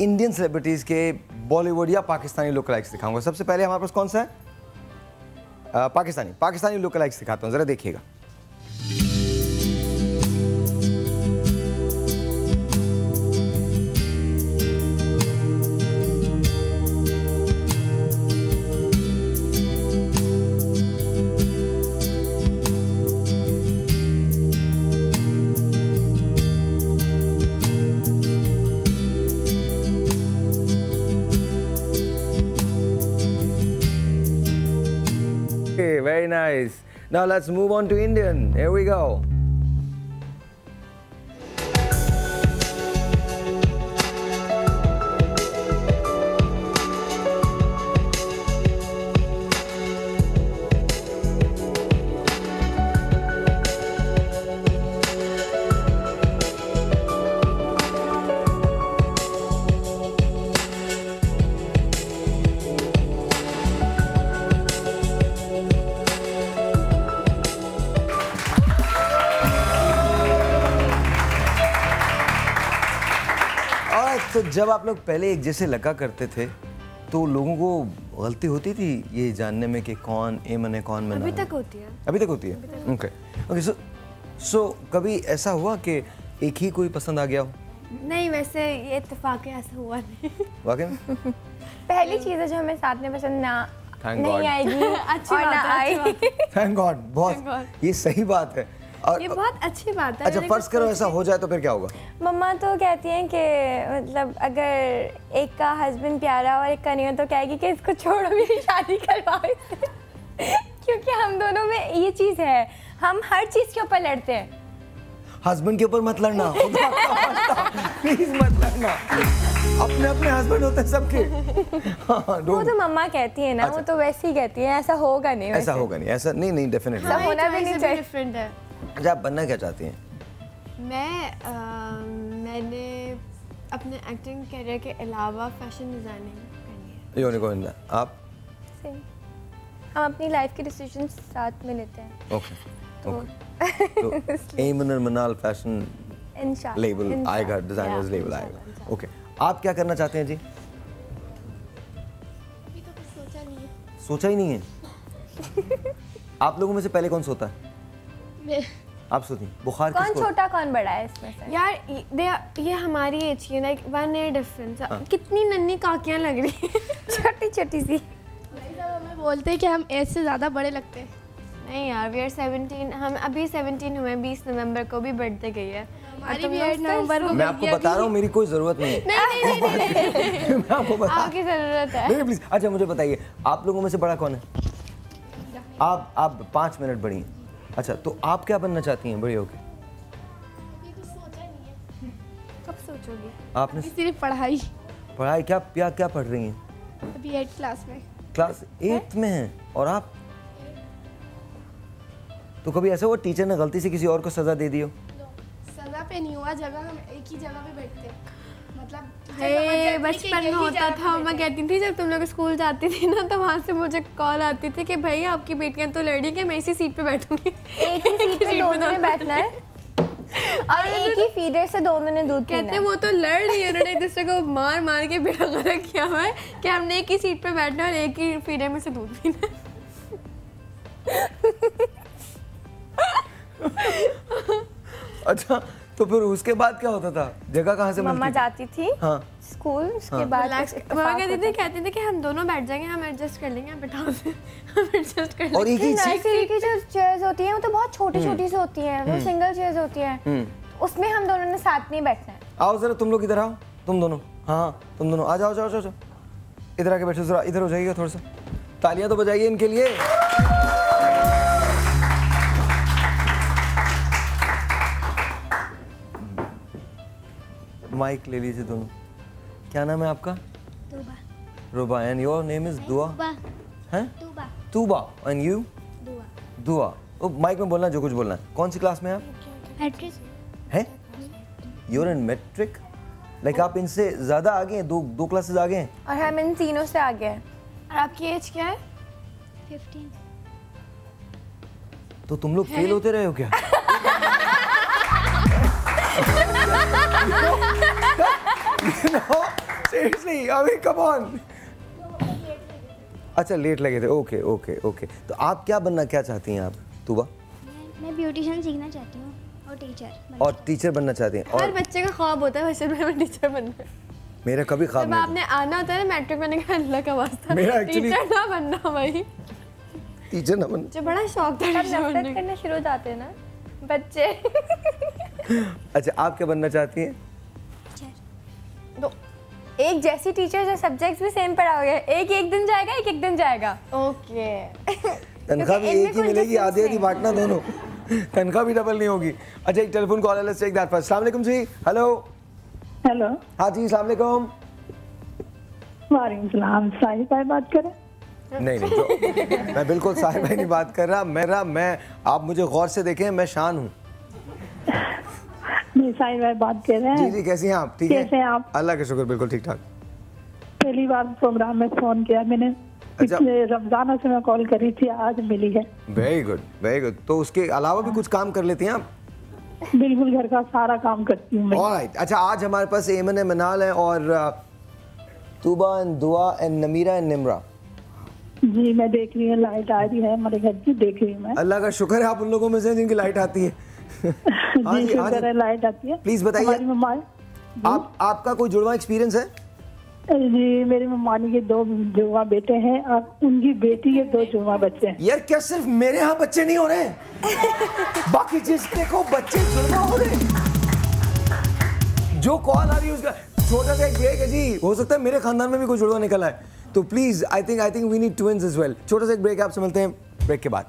[SPEAKER 1] इंडियन सेलिब्रिटीज़ के बॉलीवुड या पाकिस्तानी लुक लाइक्स दिखाऊँगा। सबसे पहले हमारे पास कौन सा है? आ, पाकिस्तानी पाकिस्तानी लुक लाइक्स दिखाता हूँ ज़रा देखिएगा। Nice. Now let's move on to Indian. Here we go. तो जब आप लोग पहले एक जैसे लगा करते थे तो लोगों को गलती होती थी ये जानने में कि कौन ए मने कौन मना
[SPEAKER 10] अभी तक होती है।
[SPEAKER 1] अभी तक होती है? ओके ओके सो सो कभी ऐसा हुआ कि एक ही कोई पसंद आ गया हो?
[SPEAKER 10] नहीं वैसे ये इत्तेफाक ऐसा हुआ नहीं।
[SPEAKER 1] वाकई में? *laughs*
[SPEAKER 5] पहली चीज़ है जो हमें साथ में पसंद ना
[SPEAKER 1] Thank
[SPEAKER 5] नहीं
[SPEAKER 1] God.
[SPEAKER 5] आएगी *laughs*
[SPEAKER 10] अच्छी बात है,
[SPEAKER 1] थैंक गॉड बहुत ये सही बात है। और
[SPEAKER 10] ये बहुत अच्छी बात है
[SPEAKER 1] अच्छा फ़र्ज़ करो ऐसा हो जाए तो फिर क्या होगा?
[SPEAKER 5] मम्मा तो कहती हैं कि मतलब अगर एक का हस्बैंड प्यारा और एक का नहीं हो तो कहेगी कि इसको छोड़ो मेरी शादी करवाओ क्योंकि हम दोनों में ये चीज़ है हम हर चीज़ के ऊपर लड़ते हैं।
[SPEAKER 1] हस्बैंड के ऊपर मत लड़ना। *laughs* प्लीज़ मत लड़ना। अपने अपने हस्बैंड होते हैं सबके। हाँ,
[SPEAKER 5] वो तो मम्मा कहती है ना वो तो वैसे ही कहती है ऐसा होगा नहीं
[SPEAKER 1] ऐसा होगा नहीं ऐसा नहीं नहीं डेफिनेटली
[SPEAKER 5] ऐसा होना भी नहीं चाहिए।
[SPEAKER 10] डिफरेंट है।
[SPEAKER 1] अच्छा आप बनना क्या चाहती हैं?
[SPEAKER 10] मैं अ, मैंने अपने एक्टिंग करियर के अलावा फ़ैशन डिज़ाइनिंग
[SPEAKER 1] योनी गोविंदा आप?
[SPEAKER 5] Same. हम अपनी लाइफ के डिसीज़न साथ में लेते हैं।
[SPEAKER 1] ओके ओके तो एमन और मनाल फ़ैशन लेबल आएगा डिजाइनर्स लेबल आएगा। ओके आप क्या करना चाहते हैं जी?
[SPEAKER 10] सोचा नहीं है।
[SPEAKER 1] सोचा ही नहीं है? *laughs* आप लोगों में से पहले कौन सोता है? आप हैं? बुखार
[SPEAKER 5] कौन छोटा कौन बड़ा है इसमें से?
[SPEAKER 10] यार ये- दे- ये हमारी एज की लाइक वन ईयर डिफरेंस। कितनी नन्ही काकियाँ लग रही हैं। *laughs*
[SPEAKER 5] छोटी छोटी सी।
[SPEAKER 10] हमें बोलते हैं कि हम एज से ज़्यादा बड़े लगते हैं। नहीं यार वी आर 17 हम अभी 17 हुए 20 नवंबर को भी बर्थडे गई है।
[SPEAKER 5] हमारी भी
[SPEAKER 10] लोग
[SPEAKER 5] नवंबर को
[SPEAKER 1] मैं आपको बता रहा हूँ मेरी कोई ज़रूरत नहीं है।
[SPEAKER 10] नहीं नहीं नहीं, नहीं, नहीं।
[SPEAKER 1] मैं आपको बता
[SPEAKER 10] आपकी ज़रूरत है।
[SPEAKER 1] नहीं प्लीज़ अच्छा मुझे बताइए आप लोगों में से बड़ा कौन है? आप आप पाँच मिनट बड़ी हैं अच्छा तो आप क्या बनना चाहती हैं बड़ी होके? *laughs*
[SPEAKER 10] कब सोचोगी?
[SPEAKER 1] आपने
[SPEAKER 10] सिर्फ़ पढ़ाई।
[SPEAKER 1] पढ़ाई? क्या क्या क्या पढ़ रही हैं?
[SPEAKER 10] अभी एट क्लास में।
[SPEAKER 1] क्लास एट्थ में हैं? और आप? तो कभी ऐसा हुआ टीचर ने गलती से किसी और को सजा दे दी हो?
[SPEAKER 10] सजा पे नहीं हुआ जगह हम एक ही जगह पे बैठते हैं। मतलब
[SPEAKER 5] हे,
[SPEAKER 10] बचपन में होता था मैं कहती थी जब तुम लोग स्कूल जाती थी ना तो वहाँ से मुझे कॉल आती थी कि भाई आपकी बेटियाँ तो लड़ रही मैं इसी सीट पे बैठूँगी।
[SPEAKER 5] एक ही सीट *laughs* पे दोनों ने बैठना है। *laughs* और एक ही फीडर से दोनों ने दूध
[SPEAKER 10] कहते
[SPEAKER 5] है
[SPEAKER 10] वो तो लड़ रही है उन्होंने एक दूसरे को मार मार के बेड़ा गर्क किया हुआ है कि हमने एक ही सीट पे बैठना है और एक ही फीडर में से दूध पीना *laughs*
[SPEAKER 1] अच्छा तो फिर उसके बाद क्या होता था? जगह कहाँ से
[SPEAKER 5] मम्मा जाती थी
[SPEAKER 1] हाँ।
[SPEAKER 5] स्कूल उसके
[SPEAKER 1] हाँ।
[SPEAKER 5] बाद
[SPEAKER 10] मम्मा कहती
[SPEAKER 5] होता
[SPEAKER 10] थी। कहती थी कि हम दोनों बैठ जाएँगे हम एडजस्ट कर लेंगे बिठाओ से हम *laughs* एडजस्ट कर
[SPEAKER 1] और एक
[SPEAKER 10] लेंगे।
[SPEAKER 1] ही
[SPEAKER 5] नर्सरी की जो चेयर्स होती हैं वो तो बहुत छोटी
[SPEAKER 1] हम्म।
[SPEAKER 5] छोटी सी होती हैं वो
[SPEAKER 1] हम्म।
[SPEAKER 5] सिंगल चेयर्स होती हैं।
[SPEAKER 1] हम्म।
[SPEAKER 5] उसमें हम दोनों ने साथ नहीं बैठना है।
[SPEAKER 1] आओ जरा तुम लोग इधर आओ। तुम दोनों। हाँ तुम दोनों। आ जाओ जाओ जाओ जाओ। इधर आके बैठो जरा इधर हो जाइएगा थोड़ा सा। तालियाँ तो बजाइए इनके लिए। माइक ले लीजिए दोनों। क्या नाम है आपका? Ruba. And your name is
[SPEAKER 6] Dua?
[SPEAKER 1] हैं?
[SPEAKER 6] दुबा।
[SPEAKER 1] तूबा एंड यू
[SPEAKER 6] दुआ।
[SPEAKER 1] दुआ। ओ माइक में बोलना जो कुछ बोलना है। कौन सी क्लास में आप? हैं? यूर इन मैट्रिक लाइक आप इनसे ज़्यादा आगे हैं दो दो क्लासेस आगे हैं?
[SPEAKER 5] और हम इन तीनों से आगे हैं।
[SPEAKER 10] और आपकी एज क्या है?
[SPEAKER 6] फिफ्टीन
[SPEAKER 1] तो तुम लोग फेल होते रहे हो क्या? *laughs* सीरियसली अभी कम ऑन अच्छा लेट लगे थे। ओके ओके ओके तो आप क्या बनना क्या चाहती हैं आप तुबा?
[SPEAKER 6] मैं ब्यूटिशियन सीखना चाहती हूँ और टीचर
[SPEAKER 1] और टीचर बनना चाहती हैं
[SPEAKER 10] हर
[SPEAKER 1] और
[SPEAKER 10] बच्चे का ख्वाब होता है वैसे में टीचर बनना
[SPEAKER 1] मेरा कभी ख्वाब नहीं
[SPEAKER 10] आपने आना होता है ना मैट्रिक में का अल्लाह का वास्ता।
[SPEAKER 1] मेरा actually-
[SPEAKER 10] टीचर ना बनना भाई।
[SPEAKER 1] टीचर ना बन
[SPEAKER 10] मुझे बड़ा शौक था टीचर बनने का।
[SPEAKER 5] करना शुरू हो जाते हैं ना बच्चे।
[SPEAKER 1] अच्छा आप क्या बनना चाहती हैं?
[SPEAKER 5] तो एक जैसी टीचर जो सब्जेक्ट्स भी सेम पढ़ाओगे एक एक दिन जाएगा एक एक दिन जाएगा।
[SPEAKER 10] ओके *laughs*
[SPEAKER 1] तनख्वाह भी एक ही मिलेगी आधी आधी बांटना दोनों। तनख्वाह भी डबल नहीं होगी। अच्छा एक टेलीफोन कॉल है लेट्स टेक दैट फ़र्स्ट अस्सलाम वालेकुम जी हेलो
[SPEAKER 11] हेलो
[SPEAKER 1] हाँ जी अस्सलाम वालेकुम
[SPEAKER 11] वालेकुम सलाम साहिब भाई बात करें?
[SPEAKER 1] नहीं नहीं मैं बिल्कुल साहिब भाई नहीं बात कर रहा। मेरा मैं आप मुझे गौर से देखें मैं शान हूँ।
[SPEAKER 11] साहिब भाई बात कर रहे
[SPEAKER 1] जी
[SPEAKER 11] हैं।
[SPEAKER 1] जी कैसी हैं आप? ठीक
[SPEAKER 11] कैसे
[SPEAKER 1] है
[SPEAKER 11] आप?
[SPEAKER 1] अल्लाह का शुक्र बिल्कुल ठीक ठाक
[SPEAKER 11] पहली बार प्रोग्राम में फ़ोन किया मैंने।
[SPEAKER 1] अच्छा।
[SPEAKER 11] पिछले रमज़ान से मैं कॉल करी थी आज मिली है।
[SPEAKER 1] वेरी गुड वेरी गुड तो उसके अलावा भी कुछ काम कर लेती हैं आप?
[SPEAKER 11] बिल्कुल घर का सारा काम करती हूँ मैं।
[SPEAKER 1] ऑलराइट अच्छा आज हमारे पास एमन मनाल है और Tooba and Dua and Namira and Nimra
[SPEAKER 11] ji मैं देख रही हूँ लाइट आ रही है हमारे घर की देख रही हूँ मैं।
[SPEAKER 1] अल्लाह का शुक्र है आप उन लोगों में से जिनकी लाइट आती है। हाँ
[SPEAKER 11] जी
[SPEAKER 1] जी हाँ। प्लीज़ बताइए। आप आपका कोई जुड़वा एक्सपीरियंस है?
[SPEAKER 11] जी मेरी मम्मानी के दो जुआ बेटे हैं और उनकी बेटी के दो जुआ बच्चे हैं।
[SPEAKER 1] यार क्या सिर्फ़ मेरे यहाँ बच्चे नहीं हो रहे हैं? *laughs* बाकी जिस देखो बच्चे जुड़वा हो रहे जो कॉल आ रही है उसका छोटा सा एक ब्रेक है जी। हो सकता है मेरे खानदान में भी कोई जुड़वा निकल है तो please I think I think we need twins as well छोटा सा एक ब्रेक आपसे मिलते हैं। ब्रेक के बाद।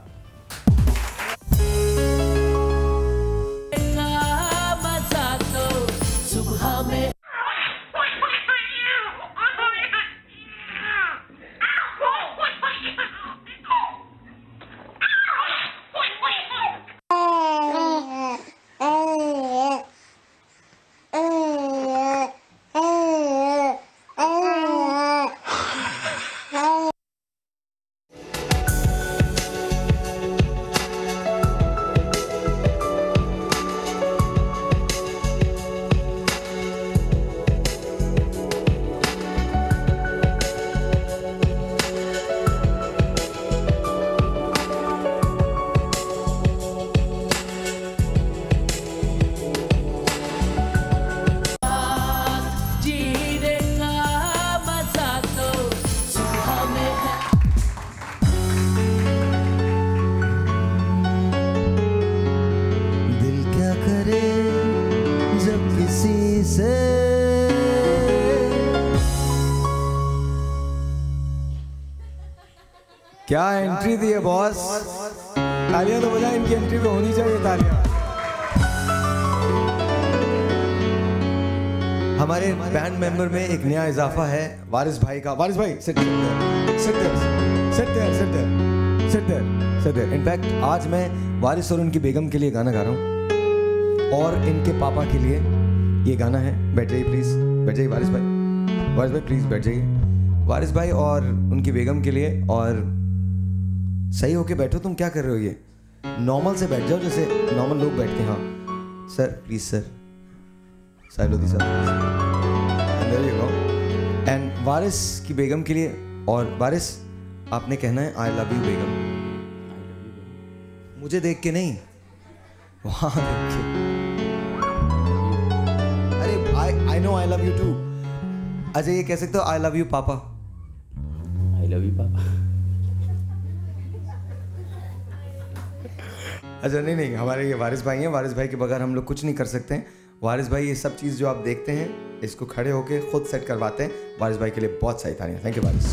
[SPEAKER 1] एंट्री दी है बॉस तालियाँ तो बजाएँ, इनकी एंट्री पे होनी चाहिए तालियाँ। हमारे बैंड मेंबर में एक नया इजाफा है, वारिस भाई का। वारिस भाई sit sit sit sit sit in fact आज मैं वारिस और उनकी बेगम के लिए गाना गा रहा हूँ। और इनके पापा के लिए ये गाना है, बैठ जाइए प्लीज़ बैठ जाइए वारिस भाई। वारिस भाई प्लीज़ बैठ जाइए। वारिस भाई और उनकी बेगम के लिए और सही होके बैठो, तुम क्या कर रहे हो ये? नॉर्मल से बैठ जाओ, जैसे नॉर्मल लोग बैठते हैं हाँ। Sir please sir side Lodhi and Waris की बेगम के लिए, और वारिस, आपने कहना है आई लव यू बेगम। मुझे देख के नहीं। वहाँ देख के। अरे I I know I love you too अच्छा ये कह सकते हो आई लव यू पापा।
[SPEAKER 14] आई लव यू पापा।
[SPEAKER 1] अच्छा नहीं नहीं, हमारे ये वारिस भाई हैं, वारिस भाई के बगैर हम लोग कुछ नहीं कर सकते हैं। वारिस भाई, ये सब चीज़ जो आप देखते हैं, इसको खड़े होके खुद सेट करवाते हैं। वारिस भाई के लिए बहुत सारी तालियाँ। Thank you Waris.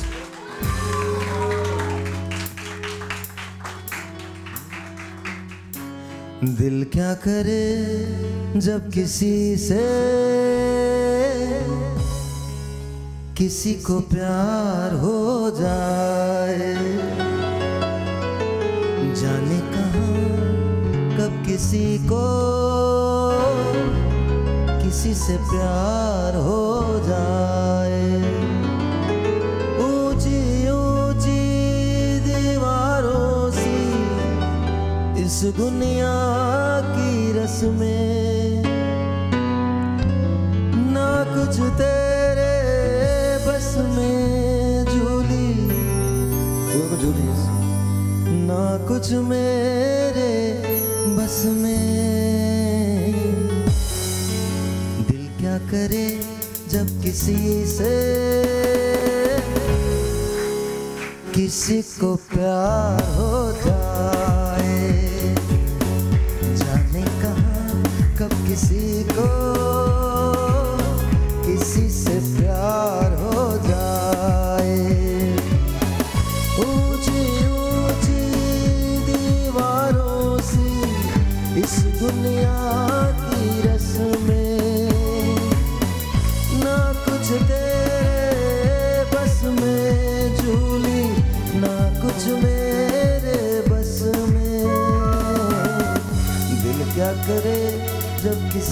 [SPEAKER 1] दिल क्या करे जब किसी से, किसी को प्यार हो जाए? किसी को किसी से प्यार हो जाए। ऊँची ऊँची दीवारों से इस दुनिया की रस्में। ना कुछ तेरे बस में झूली। झूली ना कुछ मेरे बस में। दिल क्या करे जब किसी से? किसी को प्यार हो जाए। जाने कहा कब किसी को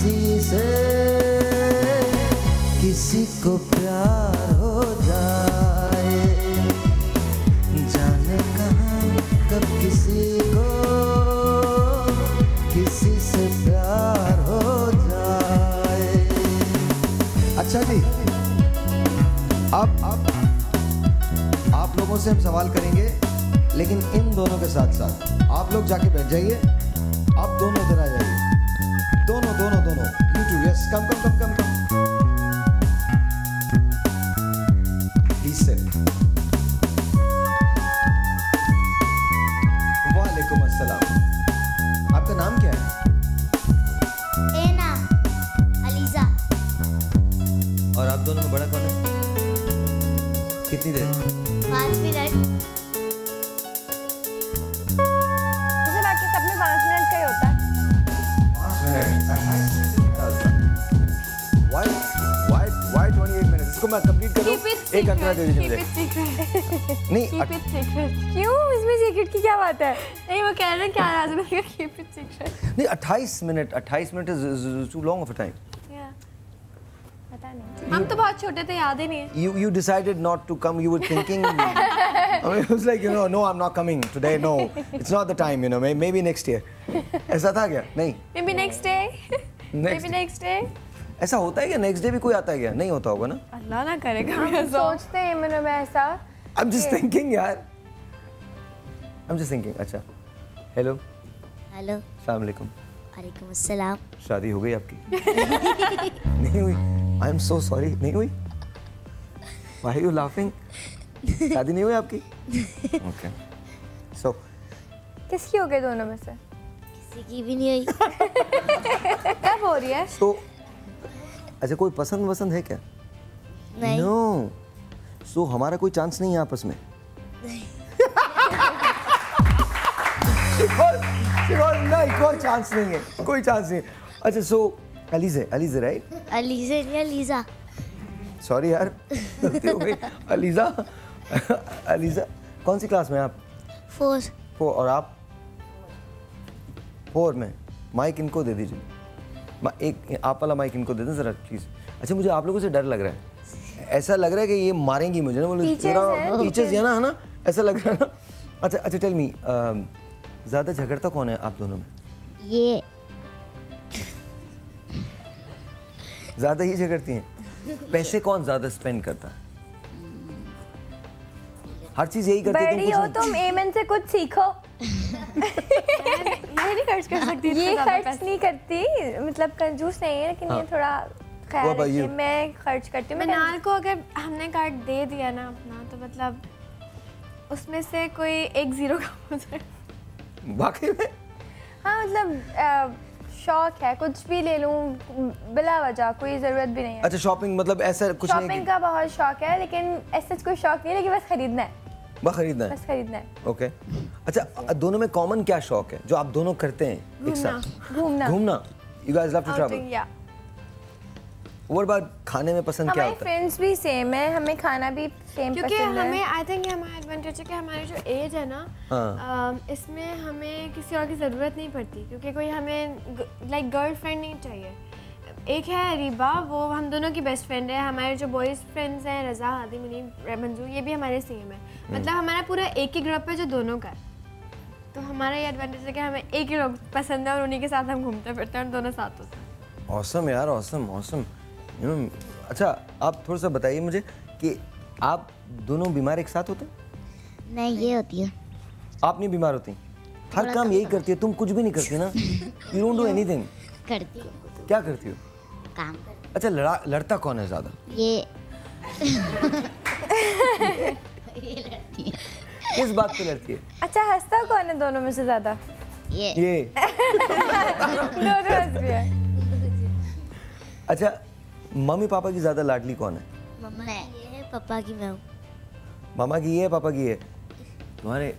[SPEAKER 1] किसी से, किसी को प्यार हो जाए। जाने कहाँ, कब किसी को, किसी से प्यार हो जाए। अच्छा जी, अब अब आप लोगों से हम सवाल करेंगे, लेकिन इन दोनों के साथ साथ आप लोग जाके बैठ जाइए, आप दोनों
[SPEAKER 15] पाँच मिनट।
[SPEAKER 10] मुझे बाकी सब में पाँच मिनट का ही होता है।
[SPEAKER 1] Why, why, why 28 minutes? इसको मैं कंप्लीट करूँ? एक अंतरा दे दीजिए मुझे। नहीं,
[SPEAKER 10] Keep it secret. क्यों? इसमें सीक्रेट की क्या बात है? नहीं वो कह रहे हैं क्या राज कीप इट सीक्रेट
[SPEAKER 16] नहीं 28 minute 28 minute is too long of
[SPEAKER 10] a time हम तो बहुत छोटे थे याद ही नहीं
[SPEAKER 16] you you decided not to come you were thinking I mean was like you know no I am not coming today no it's not the time you know maybe next year ऐसा था क्या? नहीं।
[SPEAKER 10] Maybe next day maybe next day
[SPEAKER 16] ऐसा होता है क्या? नेक्स्ट डे भी कोई आता है क्या? नहीं होता होगा ना।
[SPEAKER 10] अल्लाह ना करेगा कभी
[SPEAKER 5] सोचते हैं मैंने मैं ऐसा
[SPEAKER 16] आई एम जस्ट थिंकिंग यार। आई एम जस्ट थिंकिंग अच्छा। हेलो
[SPEAKER 15] हेलो
[SPEAKER 16] अस्सलाम वालेकुम
[SPEAKER 15] वालेकुम अस्सलाम।
[SPEAKER 16] शादी हो गई आपकी? *laughs* नहीं हुई। आई एम सो सॉरी नहीं हुई? वाई यू लाफिंग शादी नहीं हुई आपकी? ओके सो
[SPEAKER 5] किसकी हो गई दोनों में से?
[SPEAKER 15] किसी की भी नहीं हुई। *laughs*
[SPEAKER 5] कब हो रही है?
[SPEAKER 16] तो अच्छा कोई पसंद वसंद है क्या?
[SPEAKER 15] नहीं।
[SPEAKER 16] No no. सो so, हमारा कोई चांस नहीं है आपस में?
[SPEAKER 1] नहीं। *laughs* *laughs* कोई चांस नहीं है कोई चांस नहीं अच्छा सो अलीजे अलीजे राइट
[SPEAKER 15] अलीजा या लीजा
[SPEAKER 1] सॉरी यार गलती हो गई। अलीजा अलीजा कौन सी क्लास में आप?
[SPEAKER 15] फोर
[SPEAKER 1] फोर और आप? फोर में। माइक इनको दे दीजिए। एक आप वाला माइक इनको दे दें जरा प्लीज़ अच्छा मुझे आप लोगों से डर लग रहा है। ऐसा लग रहा है कि ये मारेंगी मुझे ना बोले टीचर्स है ना है ना? ऐसा लग रहा है ना? अच्छा अच्छा टेल मी ज़्यादा झगड़ता कौन है आप दोनों में?
[SPEAKER 15] ये।
[SPEAKER 1] ज़्यादा ही झगड़ती हैं। पैसे कौन ज़्यादा स्पेंड करता? है हर चीज़ यही करती है तुम
[SPEAKER 5] बड़ी हो तुम एमन से कुछ सीखो। *laughs*
[SPEAKER 10] मैं नहीं खर्च कर सकती
[SPEAKER 5] ये खर्च नहीं करती मतलब कंजूस नहीं है लेकिन ये
[SPEAKER 1] हाँ।
[SPEAKER 5] थोड़ा ख्याल है? मैं खर्च करती हूँ मैं
[SPEAKER 10] मनाल को अगर हमने कार्ड दे दिया ना अपना तो मतलब उसमें से कोई एक ज़ीरो का हो जाए।
[SPEAKER 1] वाकई में?
[SPEAKER 5] हाँ मतलब शौक है कुछ भी ले लूँ बिला वजह कोई ज़रूरत भी नहीं है।
[SPEAKER 1] अच्छा शॉपिंग मतलब ऐसा कुछ नहीं
[SPEAKER 5] शॉपिंग का बहुत शौक है लेकिन ऐसा कोई शौक नहीं है लेकिन बस खरीदना है।
[SPEAKER 1] बस खरीदना है?
[SPEAKER 5] बस खरीदना है।
[SPEAKER 1] ओके। अच्छा दोनों में कॉमन क्या शौक है जो आप दोनों करते हैं एक
[SPEAKER 5] घूमना
[SPEAKER 1] साथ?
[SPEAKER 5] घूमना।
[SPEAKER 1] घूमना। You guys love
[SPEAKER 5] to travel
[SPEAKER 1] what about खाने में पसंद क्या होता है?
[SPEAKER 5] फ्रेंड्स भी सेम है हमें खाना भी सेम
[SPEAKER 10] क्योंकि
[SPEAKER 5] पसंद
[SPEAKER 10] हमें आई थिंक हमारा एडवांटेज है कि हमारी जो एज है ना
[SPEAKER 1] हाँ।
[SPEAKER 10] अम, इसमें हमें किसी और की ज़रूरत नहीं पड़ती क्योंकि कोई हमें लाइक गर्ल फ्रेंड नहीं चाहिए। एक है रीबा वो हम दोनों की बेस्ट फ्रेंड है हमारे जो बॉयज़ फ्रेंड्स हैं रज़ा हादी मुनीब मंजू ये भी हमारे सेम है। मतलब हमारा पूरा एक ही ग्रुप है जो दोनों का है। तो हमारा ये एडवांटेज है कि हमें एक ही लोग पसंद है और उन्हीं के साथ हम घूमते फिरते हैं और दोनों साथ होते हैं।
[SPEAKER 1] ऑसम यार ऑसम ऑसम यू नो अच्छा आप थोड़ा सा बताइए मुझे कि आप दोनों बीमार एक साथ होते हैं?
[SPEAKER 15] नहीं ये होती है।
[SPEAKER 1] आप नहीं बीमार होती? हर काम यही करती है तुम कुछ भी नहीं करती ना? यू डोंट डू एनीथिंग
[SPEAKER 15] करती हूँ।
[SPEAKER 1] क्या करती हो?
[SPEAKER 15] काम करती
[SPEAKER 1] अच्छा लड़ा लड़ता कौन है ज़्यादा?
[SPEAKER 15] ये। *laughs*
[SPEAKER 1] किस बात पे लड़ती है?
[SPEAKER 5] अच्छा हंसता कौन है दोनों में से ज़्यादा?
[SPEAKER 15] ये।
[SPEAKER 1] ये। *laughs*
[SPEAKER 5] दोनों हंस हैं।
[SPEAKER 1] अच्छा मम्मी पापा की ज़्यादा लाडली कौन है?
[SPEAKER 15] मम्मा ये है पापा की मैं
[SPEAKER 1] मामा की ये है पापा की ये है? तुम्हारे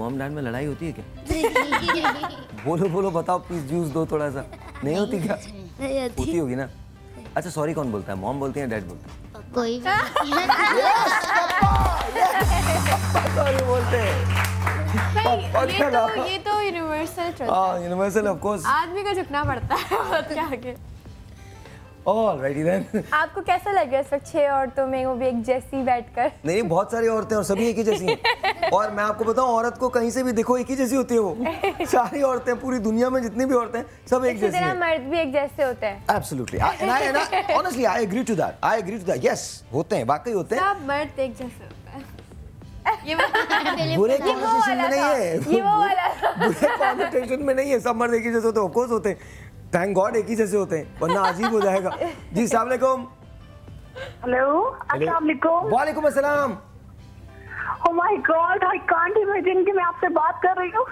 [SPEAKER 1] मॉम डैड में लड़ाई होती है क्या? *laughs* बोलो बोलो बताओ प्लीज़ जूस दो थोड़ा सा। नहीं होती क्या?
[SPEAKER 15] नहीं। होती।
[SPEAKER 1] होगी ना? अच्छा सॉरी कौन बोलता है? मॉम बोलती है डैड बोलते हैं?
[SPEAKER 15] कोई भी। *laughs* *laughs*
[SPEAKER 1] सॉरी बोलते हैं।
[SPEAKER 10] ये तो ये तो यूनिवर्सल
[SPEAKER 1] हाँ यूनिवर्सल ऑफ़ कोर्स
[SPEAKER 10] आदमी को झुकना पड़ता है बहुत के आगे?
[SPEAKER 1] ऑलराइटी देन
[SPEAKER 5] आपको कैसा लग रहा है इस वक्त छह औरतों में वो भी एक जैसी बैठकर?
[SPEAKER 1] नहीं बहुत सारी औरतें और सभी एक ही जैसी हैं। *laughs* और मैं आपको बताऊँ औरत को कहीं से भी देखो एक ही जैसी होती है वो। *laughs* सारी औरतें पूरी दुनिया में जितनी भी औरतें सब एक जैसी हैं।
[SPEAKER 5] मर्द भी एक जैसे होते हैं।
[SPEAKER 1] Absolutely and I and I honestly I agree to that I agree to that yes होते हैं वाकई होते हैं।
[SPEAKER 10] सब मर्द एक जैसे होता है। ये वो- *laughs*
[SPEAKER 1] बुरे
[SPEAKER 5] ये वो
[SPEAKER 1] कॉम्पिटिशन में
[SPEAKER 5] वाला
[SPEAKER 1] नहीं है।
[SPEAKER 5] ये वो वाला।
[SPEAKER 1] बुरे में नहीं है सब मर्द एक ही जैसे होते हैं ऑफ़ कोर्स होते हैं। थैंक गॉड एक ही जैसे होते हैं वरना अजीब हो जाएगा। जी वालेकुम।
[SPEAKER 11] हेलो अस्सलाम वालेकुम।
[SPEAKER 1] अस्सलाम।
[SPEAKER 11] Oh my God, I can't imagine कि मैं आपसे बात कर रही हूँ।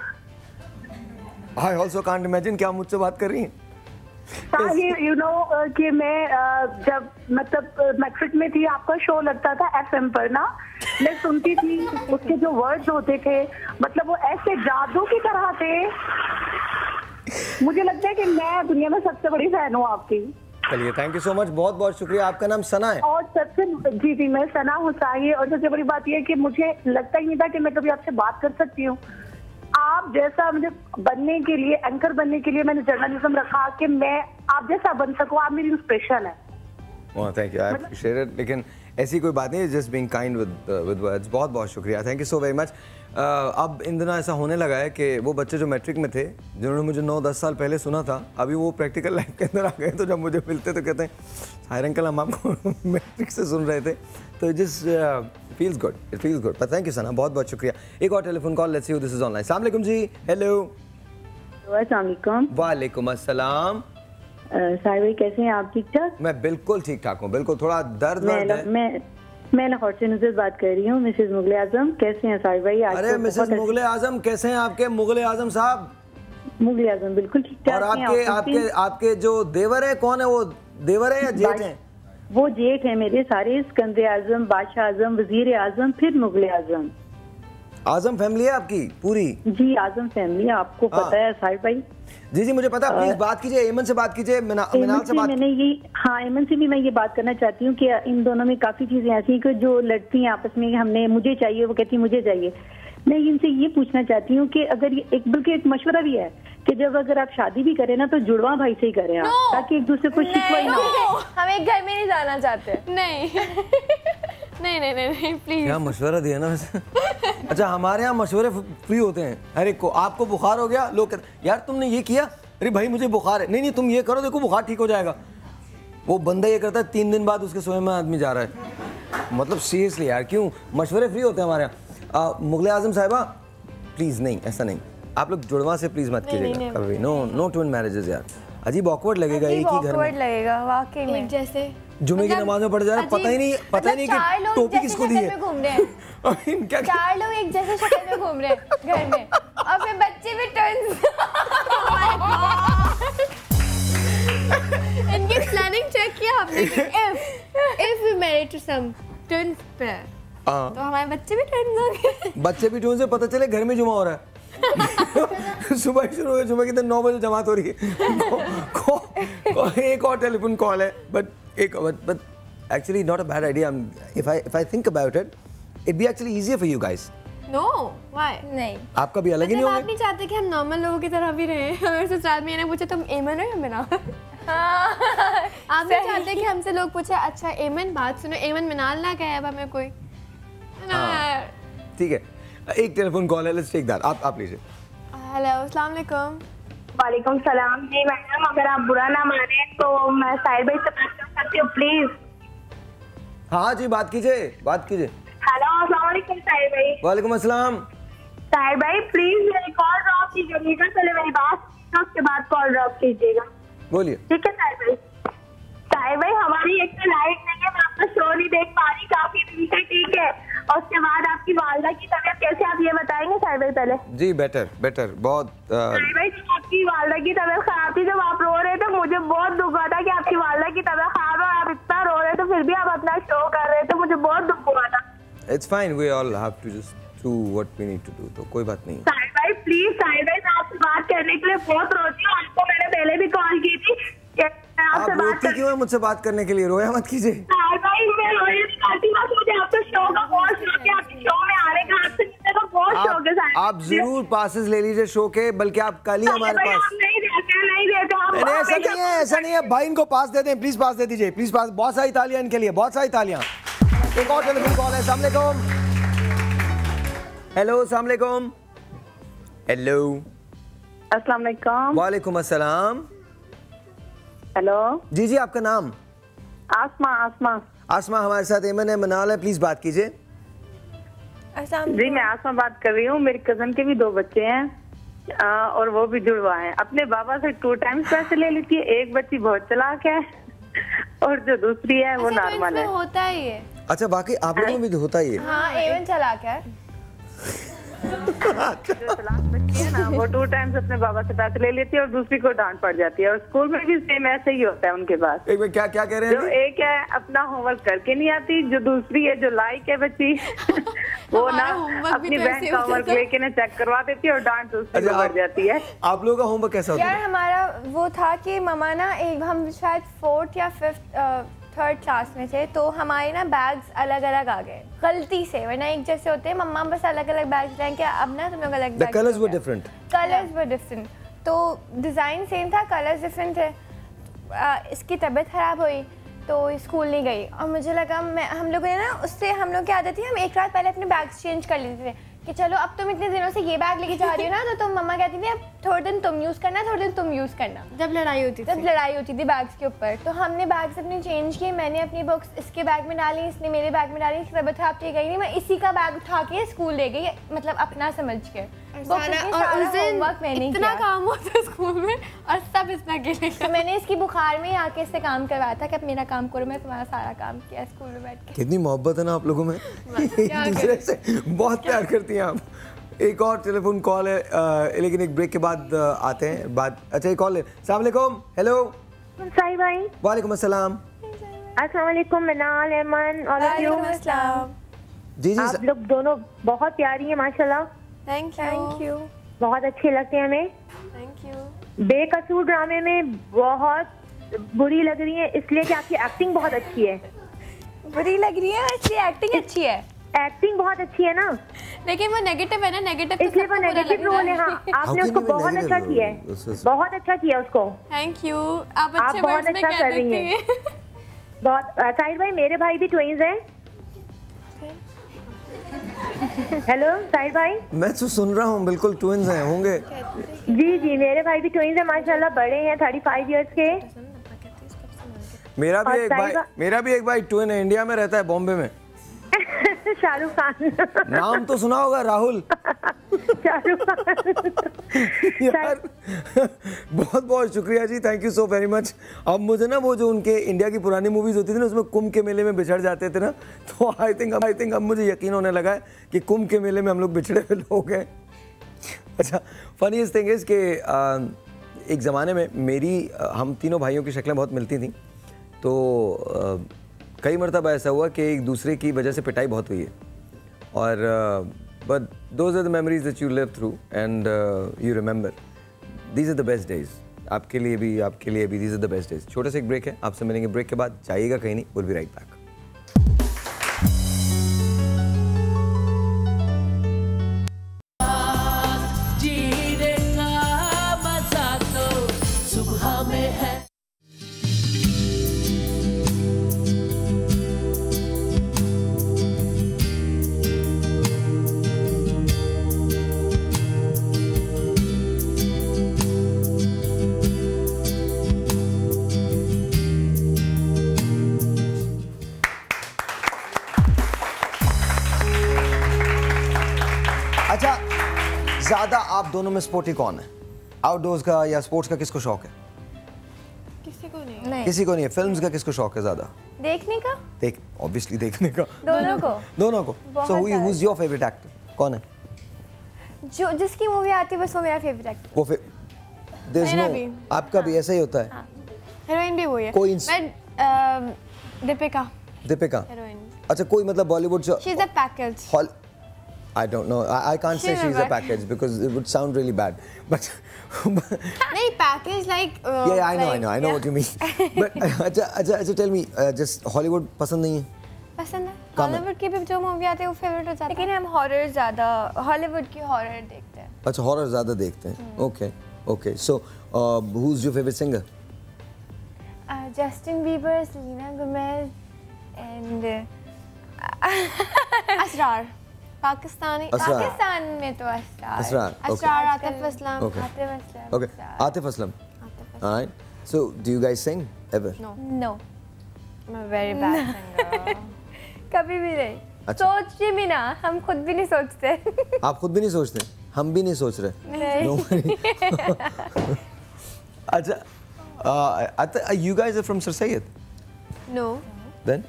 [SPEAKER 1] आई आल्सो कांट इमेजिन क्या आप मुझसे बात कर रही हैं।
[SPEAKER 11] यू नो कि मैं uh, जब मतलब मैट्रिक में थी आपका शो लगता था एफएम पर ना? मैं सुनती थी उसके जो वर्ड्स होते थे मतलब वो ऐसे जादू की तरह थे। मुझे लगता है कि मैं दुनिया में सबसे बड़ी फ़ैन हूँ आपकी।
[SPEAKER 1] चलिए थैंक यू सो मच बहुत बहुत शुक्रिया। आपका नाम सना है?
[SPEAKER 11] और सबसे जी जी मैं सना हूँ हुसाई और सबसे बड़ी बात यह है कि मुझे लगता ही नहीं था कि मैं कभी आपसे बात कर सकती हूँ। आप जैसा मुझे बनने के लिए एंकर बनने के लिए मैंने जर्नलिज्म रखा कि मैं आप जैसा बन सकूँ आप मेरी इंस्पिरेशन है।
[SPEAKER 1] थैंक यू आई अप्रिशिएट लेकिन ऐसी कोई बात नहीं just being kind with with words बहुत बहुत शुक्रिया। Thank you so very much अब इन दिनों ऐसा होने लगा है कि वो बच्चे जो मैट्रिक में थे जिन्होंने मुझे नौ दस साल पहले सुना था अभी वो प्रैक्टिकल लाइफ के अंदर आ गए तो जब मुझे मिलते तो कहते हैं हायर अंकल हम आपको *laughs* मैट्रिक से सुन रहे थे। तो just feels good it feels good पर थैंक यू सना बहुत बहुत शुक्रिया। एक और telephone call let's see this is online अस्सलाम वालेकुम जी। हेलो
[SPEAKER 12] वालेकुम।
[SPEAKER 1] अस्सलाम।
[SPEAKER 12] साहिब कैसे हैं? आप ठीक ठाक?
[SPEAKER 1] मैं बिल्कुल ठीक ठाक हूँ बिल्कुल थोड़ा दर्द
[SPEAKER 12] मैं मैं मैं लाहौर से नुजरत बात कर रही हूँ मिसेज मुगल आज़म। कैसे हैं साहिब भाई? आज
[SPEAKER 1] अरे
[SPEAKER 12] बहुत
[SPEAKER 1] मुगले आज़म कैसे हैं आपके? मुगले आज़म साहब।
[SPEAKER 12] मुगल आज़म बिल्कुल ठीक ठाक
[SPEAKER 1] आपके आपके आपके जो देवर है कौन है वो? देवर है या जेठ है?
[SPEAKER 12] वो जेठ है मेरे सारे सिकंदर आज़म बादशाह आज़म वज़ीर आज़म फिर मुगल आज़म।
[SPEAKER 1] आज़म फैमिली है आपकी पूरी?
[SPEAKER 12] जी आज़म फैमिली आपको
[SPEAKER 1] हाँ।
[SPEAKER 12] पता है साहिब भाई।
[SPEAKER 1] जी जी मुझे पता प्लीज़ बात कीजिए एमन से बात कीजिए मिना- मिनाल से
[SPEAKER 12] से
[SPEAKER 1] बात
[SPEAKER 12] मैंने ये हाँ एमन से भी मैं ये बात करना चाहती हूँ कि इन दोनों में काफ़ी चीज़ें ऐसी हैं कि जो लड़ती हैं आपस में हमने मुझे चाहिए वो कहती है मुझे चाहिए। मैं इनसे ये पूछना चाहती हूँ कि अगर ये एक बल्कि एक मशवरा भी है कि जब अगर आप शादी भी करें ना तो जुड़वा भाई से ही करें आप ताकि एक दूसरे को शिकवा ही ना। हो
[SPEAKER 5] हम एक घर में नहीं जाना चाहते। नहीं। *laughs* नहीं नहीं नहीं नहीं प्लीज़
[SPEAKER 1] क्या मशवरा दिया ना वैसे। अच्छा हमारे यहाँ मशवरे फ्री होते हैं हर एक को। आपको बुखार हो गया लोग यार तुमने ये किया? अरे भाई मुझे बुखार है। नहीं नहीं तुम ये करो देखो बुखार ठीक हो जाएगा। वो बंदा ये करता है तीन दिन बाद उसके सोए में आदमी जा रहा है। मतलब सीरियसली यार क्यों? मशवरे फ्री होते हैं हमारे यहाँ। मुगल आज़म साहिबा प्लीज़ नहीं ऐसा नहीं। आप लोग जुड़वा से प्लीज़ मत कीजिएगा। कभी नो नो ट्विन मैरिजेस यार। अजीब ऑकवर्ड लगेगा एक ही घर में।
[SPEAKER 5] लगेगा वाकई में।
[SPEAKER 10] जैसे
[SPEAKER 1] जुमे की नमाज़ में पढ़ जा रहे हैं, पता ही नहीं पता ही नहीं
[SPEAKER 5] मतलब
[SPEAKER 1] कि टोपी किसको दी है।
[SPEAKER 5] घूम रहे हैं। *laughs*
[SPEAKER 1] इनका
[SPEAKER 5] चार लोग एक जैसे शक्ल में घूम रहे हैं घर में। और फिर बच्चे भी टर्न्स *laughs* *laughs*
[SPEAKER 10] इनकी प्लानिंग चेक किया आपने? If if we married to some pair
[SPEAKER 1] हाँ।
[SPEAKER 10] तो हमारे बच्चे भी ट्विंस होंगे।
[SPEAKER 1] बच्चे भी ट्यून से पता चले घर में जुमा हो रहा है। सुबह शुरू हो गया जुमे की तो नौ बजे जमात हो रही है। एक और टेलीफोन कॉल है बट एक but but actually not a bad idea if I if I think about it it be actually easier for you guys
[SPEAKER 10] no why
[SPEAKER 5] नहीं।
[SPEAKER 1] आपका भी अलग ही नहीं
[SPEAKER 10] मतलब आप नहीं चाहते कि हम नॉर्मल लोगों की तरह भी रहें? *laughs* अगर ससुराल में ये ना पूछे तुम एमन हो या मिना? *laughs* *laughs* आप नहीं चाहते कि हमसे लोग पूछे अच्छा एमन बात सुनो एमन मिनाल ना कहे अब हमें कोई?
[SPEAKER 1] हाँ। ठीक है। एक टेलीफोन कॉल है लेट्स टेक दैट आप आप लीजिए।
[SPEAKER 10] हेलो अस्सलाम वालेकुम।
[SPEAKER 11] वालेकुम सलाम। जी मैडम अगर आप बुरा ना माने तो मैं साहिर भाई से बात कर सकती हूँ प्लीज़।
[SPEAKER 1] हाँ जी बात कीजिए बात कीजिए।
[SPEAKER 11] हेलो अस्सलाम वालेकुम साहिर भाई।
[SPEAKER 1] वालेकुम अस्सलाम।
[SPEAKER 11] साहिर भाई प्लीज़ मेरी कॉल ड्रॉप कीजिएगा चले मेरी बात तो उसके बाद कॉल ड्रॉप कीजिएगा।
[SPEAKER 1] बोलिए।
[SPEAKER 11] ठीक है साहिर भाई? साहिर भाई हमारी एक तो लाइट नहीं है मैं आपका शो नहीं देख पा रही काफ़ी दिन से ठीक है? और उसके बाद आपकी वालदा की तबीयत कैसे आप ये बताएँगे साहिर भाई पहले?
[SPEAKER 1] जी बेटर बेटर बहुत
[SPEAKER 11] भाई जब आपकी वालदा की तबीयत खराब थी जब आप रो रहे थे मुझे बहुत दुख हुआ था कि आपकी वालदा की तबीयत खराब है आप इतना रो रहे थे फिर भी आप अपना शो कर रहे थे मुझे बहुत दुख हुआ था।
[SPEAKER 1] It's fine we all have to just do what we need to do तो कोई बात नहीं।
[SPEAKER 11] साहिर भाई प्लीज़ साहिर भाई आपसे बात करने के लिए बहुत रोती हूँ आपको मैंने पहले भी कॉल की थी
[SPEAKER 1] आप
[SPEAKER 11] आपसे बात
[SPEAKER 1] रोती क्यों है मुझसे बात करने के लिए? रोया मत कीजिए।
[SPEAKER 11] भाई मैं रोई नहीं करती बस मुझे आपके शो का बहुत शौक है आपके शो में आने का आपसे मिलने का बहुत शौक है
[SPEAKER 1] आप, आप ज़रूर पासेस ले लीजिए शो के बल्कि आप कल ही हमारे पास
[SPEAKER 11] नहीं
[SPEAKER 1] ऐसा नहीं है ऐसा नहीं है। भाई इनको पास दे दें प्लीज़ पास दे दीजिए प्लीज़ पास बहुत सारी तालियाँ इनके लिए बहुत सारी तालियाँ। एक और टेलीफोन कॉल है। अस्सलाम वालेकुम। हेलो अस्सलाम वालेकुम। हेलो
[SPEAKER 11] अस्सलाम वालेकुम।
[SPEAKER 1] वालेकुम अस्सलाम।
[SPEAKER 11] हेलो
[SPEAKER 1] जी जी आपका नाम?
[SPEAKER 11] आसमा आसमा।
[SPEAKER 1] आसमा हमारे साथ एमन है मनाल है प्लीज़ बात कीजिए।
[SPEAKER 11] जी मैं आसमा बात कर रही हूँ। मेरे कज़न के भी दो बच्चे हैं आ, और वो भी जुड़वा हैं। अपने बाबा से टू टाइम्स पैसे ले लेती है एक बच्ची बहुत चलाक है और जो दूसरी है वो नॉर्मल है।
[SPEAKER 10] होता ही है।
[SPEAKER 1] अच्छा बाकी आप लोगों में भी तो होता ही है।
[SPEAKER 5] हाँ एवन चलाक है।
[SPEAKER 11] जो चलाक बच्ची है ना वो टू टाइम्स अपने बाबा से पैसे ले लेती है और दूसरी को डांट पड़ जाती है। और स्कूल में भी सेम ऐसे ही होता है उनके पास।
[SPEAKER 1] एक क्या क्या कह रहे
[SPEAKER 11] जो एक है अपना होमवर्क करके नहीं आती जो दूसरी है जो लाइक है बच्ची *laughs* वो ना अपनी बहन का होमवर्क लेके ना चेक करवा देती है और डांट दूसरी को
[SPEAKER 1] अच्छा,
[SPEAKER 11] बढ़
[SPEAKER 1] आप-
[SPEAKER 11] जाती है।
[SPEAKER 1] आप लोगों का होमवर्क कैसा होता
[SPEAKER 5] यार
[SPEAKER 1] है
[SPEAKER 5] हमारा वो था कि ममा ना एक हम शायद फोर्थ या फिफ्थ थर्ड क्लास में थे तो हमारे ना बैग्स अलग अलग आ गए। गलती से वरना एक जैसे होते हैं मम्मा बस अलग अलग बैग्स लेंगे अब ना तुम लोग अलग
[SPEAKER 1] colours were different
[SPEAKER 5] colours were different तो डिज़ाइन सेम था कलर्स डिफरेंट थे। आ, इसकी तबीयत ख़राब हुई तो स्कूल नहीं गई। और मुझे लगा मैं हम लोगों ने ना उससे हम लोग की आदत थी हम एक रात पहले अपने बैग्स चेंज कर लेते थे। कि चलो अब तुम इतने दिनों से ये बैग लेके जा रही हो ना तो तुम मम्मा कहती थी अब थोड़े दिन तुम यूज़ करना थोड़े दिन तुम यूज़ करना.
[SPEAKER 10] जब लड़ाई होती थी।
[SPEAKER 5] जब लड़ाई होती थी बैग्स के ऊपर तो हमने बैग्स अपने चेंज किए मैंने अपनी बुक्स इसके बैग में डाली इसने मेरे बैग में डाली इसकी तबीयत खराब थी गई नहीं मैं इसी का बैग उठा के स्कूल ले गई मतलब अपना समझ के।
[SPEAKER 10] सारा और उस दिन इतना काम होता है स्कूल में और सब अकेले
[SPEAKER 5] तो मैंने इसकी बुखार में आके इससे काम करवाया था कि अब मेरा काम करो मैं तुम्हारा सारा काम किया स्कूल में बैठ के।
[SPEAKER 1] कितनी मोहब्बत है ना आप लोगों में? *laughs* एक दूसरे से बहुत प्यार करती हैं आप। एक और टेलीफोन कॉल है लेकिन एक ब्रेक के बाद आते हैं बात अच्छा एक कॉल है। अस्सलाम वालेकुम हेलो
[SPEAKER 11] साई भाई।
[SPEAKER 1] वालेकुम अस्सलाम।
[SPEAKER 11] अस्सलाम वालेकुम मनाल
[SPEAKER 5] अस्सलाम।
[SPEAKER 14] जी जी
[SPEAKER 17] आप लोग दोनों बहुत प्यारी हैं माशाल्लाह।
[SPEAKER 10] थैंक यू थैंक यू
[SPEAKER 17] बहुत अच्छे लगते हैं हमें।
[SPEAKER 10] थैंक यू
[SPEAKER 17] बेकसूर ड्रामे में बहुत बुरी लग रही है इसलिए कि आपकी एक्टिंग बहुत अच्छी है।
[SPEAKER 10] बुरी लग रही है इसलिए एक्टिंग अच्छी है।
[SPEAKER 17] एक्टिंग बहुत अच्छी है ना।
[SPEAKER 10] लेकिन वो नेगेटिव है ना नेगेटिव
[SPEAKER 17] इसलिए वो नेगेटिव रोल है हाँ *laughs* आपने उसको बहुत अच्छा किया है। बहुत अच्छा किया उसको।
[SPEAKER 10] थैंक यू आप
[SPEAKER 17] आप
[SPEAKER 10] अच्छे
[SPEAKER 17] बहुत
[SPEAKER 10] वर्ड्स में
[SPEAKER 17] अच्छा
[SPEAKER 10] कह
[SPEAKER 17] कर रही
[SPEAKER 10] देती
[SPEAKER 17] हैं।
[SPEAKER 10] हैं? *laughs*
[SPEAKER 17] बहुत साहिर भाई मेरे भाई भी ट्विंस हैं। हेलो साहिर भाई
[SPEAKER 1] मैं तो सुन रहा हूँ बिल्कुल ट्विंस हैं होंगे।
[SPEAKER 17] जी जी मेरे भाई भी ट्विंस हैं माशाल्लाह बड़े हैं थर्टी फाइव ईयर्स के।
[SPEAKER 1] मेरा भी एक भाई मेरा भी एक भाई ट्विन है इंडिया में रहता है बॉम्बे में। *laughs*
[SPEAKER 17] शाहरुख खान।
[SPEAKER 1] नाम तो सुना होगा राहुल। *laughs*
[SPEAKER 17] शाहरुख खान। *laughs*
[SPEAKER 1] यार बहुत बहुत शुक्रिया जी thank you so very much अब मुझे ना वो जो उनके इंडिया की पुरानी मूवीज़ होती थी ना उसमें कुंभ के मेले में बिछड़ जाते थे ना तो आई थिंक आई थिंक अब मुझे यकीन होने लगा है कि कुंभ के मेले में हम लोग बिछड़े हुए लोग हैं। अच्छा फनी थिंग इज़ कि एक ज़माने में मेरी हम तीनों भाइयों की शक्लें बहुत मिलती थी तो कई मरतबा ऐसा हुआ कि एक दूसरे की वजह से पिटाई बहुत हुई है। और but those are the memories that you live through and you remember these are the best days आपके लिए भी, आपके लिए भी these are the best days छोटे से एक ब्रेक है। आपसे मिलेंगे ब्रेक के बाद। जाइएगा कहीं नहीं विल बी राइट बैक दोनों में स्पोर्टी कौन है? आउटडोर्स का या स्पोर्ट्स का किसको शौक है?
[SPEAKER 10] किसी को नहीं
[SPEAKER 1] किसी को नहीं है। फिल्म्स का किसको शौक है ज़्यादा?
[SPEAKER 10] देखने का?
[SPEAKER 1] देख ऑब्वियसली देखने का।
[SPEAKER 10] दोनों को।
[SPEAKER 1] दोनों को।
[SPEAKER 10] So
[SPEAKER 1] who is your favourite actor कौन है?
[SPEAKER 10] जो जिसकी मूवी आती है बस वो मेरा फेवरेट एक्टर
[SPEAKER 1] वो फिर देयर
[SPEAKER 10] मेरा
[SPEAKER 1] नो
[SPEAKER 10] भी।
[SPEAKER 1] आपका भी ऐसा ही होता है।
[SPEAKER 10] हीरोइन भी वही है।
[SPEAKER 1] कोई
[SPEAKER 10] मैं दीपिका।
[SPEAKER 1] दीपिका।
[SPEAKER 10] हीरोइन
[SPEAKER 1] अच्छा कोई मतलब बॉलीवुड जो
[SPEAKER 10] she is a package
[SPEAKER 1] whole I don't know. I, I can't say
[SPEAKER 10] She'll
[SPEAKER 1] she's a
[SPEAKER 10] never.
[SPEAKER 1] package because it would sound really bad. *laughs* But
[SPEAKER 10] नहीं package like
[SPEAKER 1] yeah, yeah, I know, I know, I know what you mean. *laughs* But अच्छा अच्छा अच्छा tell me, uh, just Hollywood पसंद नहीं है?
[SPEAKER 10] पसंद है
[SPEAKER 1] कम है।
[SPEAKER 10] हॉलीवुड की भी जो मूवी आती है वो फेवरेट हो जाती है लेकिन हम हॉरर ज्यादा हॉलीवुड की हॉरर देखते हैं
[SPEAKER 1] अच्छा हॉरर ज़्यादा देखते हैं. Okay, okay. So uh, who's your favorite singer?
[SPEAKER 10] Justin Bieber Selena Gomez and Asrar
[SPEAKER 1] Pakistani
[SPEAKER 10] Pakistan में तो Asrar
[SPEAKER 1] Asrar, Atif
[SPEAKER 10] Aslam. Atif Aslam
[SPEAKER 1] Okay, Atif Aslam. All right. So do you guys sing
[SPEAKER 10] no no मैं वेरी बैड सिंगर कभी भी नहीं
[SPEAKER 1] अच्छा।
[SPEAKER 10] भी ना हम खुद भी नहीं सोचते
[SPEAKER 1] आप खुद भी नहीं सोचते? हम भी नहीं सोच रहे.
[SPEAKER 10] नहीं।
[SPEAKER 1] No worry. *laughs* अच्छा. You guys are from Sir Syed.
[SPEAKER 10] No
[SPEAKER 1] Then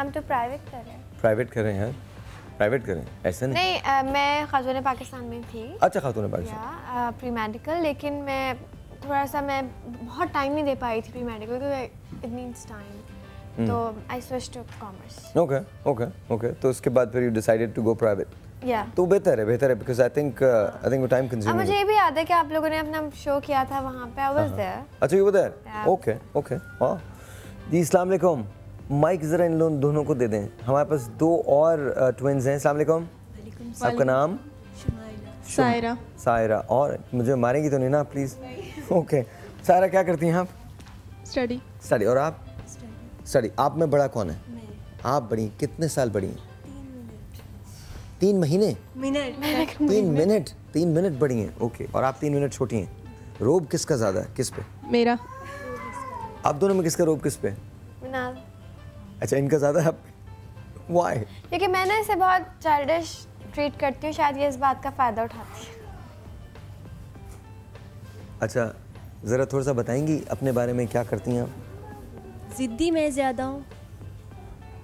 [SPEAKER 10] हम तो प्राइवेट कर रहे हैं
[SPEAKER 1] प्राइवेट करें यार. प्राइवेट करें. ऐसा नहीं.
[SPEAKER 10] नहीं अ, मैं खातून पाकिस्तान में थी।
[SPEAKER 1] अच्छा खातून पाकिस्तान.
[SPEAKER 10] प्री मेडिकल लेकिन मैं थोड़ा सा मैं बहुत टाइम नहीं दे पाई थी प्री मेडिकल क्योंकि इट नीड्स टाइम तो I switch to commerce
[SPEAKER 1] okay okay okay तो उसके बाद फिर you decided to go private
[SPEAKER 10] या
[SPEAKER 1] तो बेहतर है बेहतर है because I think I think वो टाइम कंज्यूमिंग
[SPEAKER 10] मुझे ये भी याद है कि आप लोगों ने अपना शो किया था वहाँ पे आई वाज देयर
[SPEAKER 1] अच्छा you were
[SPEAKER 10] there
[SPEAKER 1] okay okay हाँ जी अस्सलाम वालेकुम। माइक जरा इन लोन दोनों को दे दें। हमारे पास दो और ट्विंस हैं। अस्सलाम वालेकुम। आपका नाम?
[SPEAKER 18] सायरा।
[SPEAKER 1] सायरा। और मुझे मारेंगी तो नहीं ना प्लीज़ ओके सायरा क्या करती हैं आप?
[SPEAKER 18] स्टडी
[SPEAKER 1] स्टडी और आप? स्टडी आप में बड़ा कौन है? आप बड़ी कितने साल बड़ी हैं? तीन महीने?
[SPEAKER 18] मिनट।
[SPEAKER 1] तीन मिनट? तीन मिनट बड़ी हैं। ओके और आप तीन मिनट छोटी हैं। रोब किसका ज़्यादा है? किस पे?
[SPEAKER 18] मेरा।
[SPEAKER 1] आप दोनों में किसका रोब किस पे? है? अच्छा इनका ज़्यादा है आप वाई
[SPEAKER 10] क्योंकि मैं ना इसे बहुत चाइल्डिश ट्रीट करती हूँ शायद ये इस बात का फ़ायदा उठाती है।
[SPEAKER 1] अच्छा ज़रा थोड़ा सा बताएँगी अपने बारे में क्या करती हैं आप?
[SPEAKER 19] जिद्दी मैं ज़्यादा हूँ।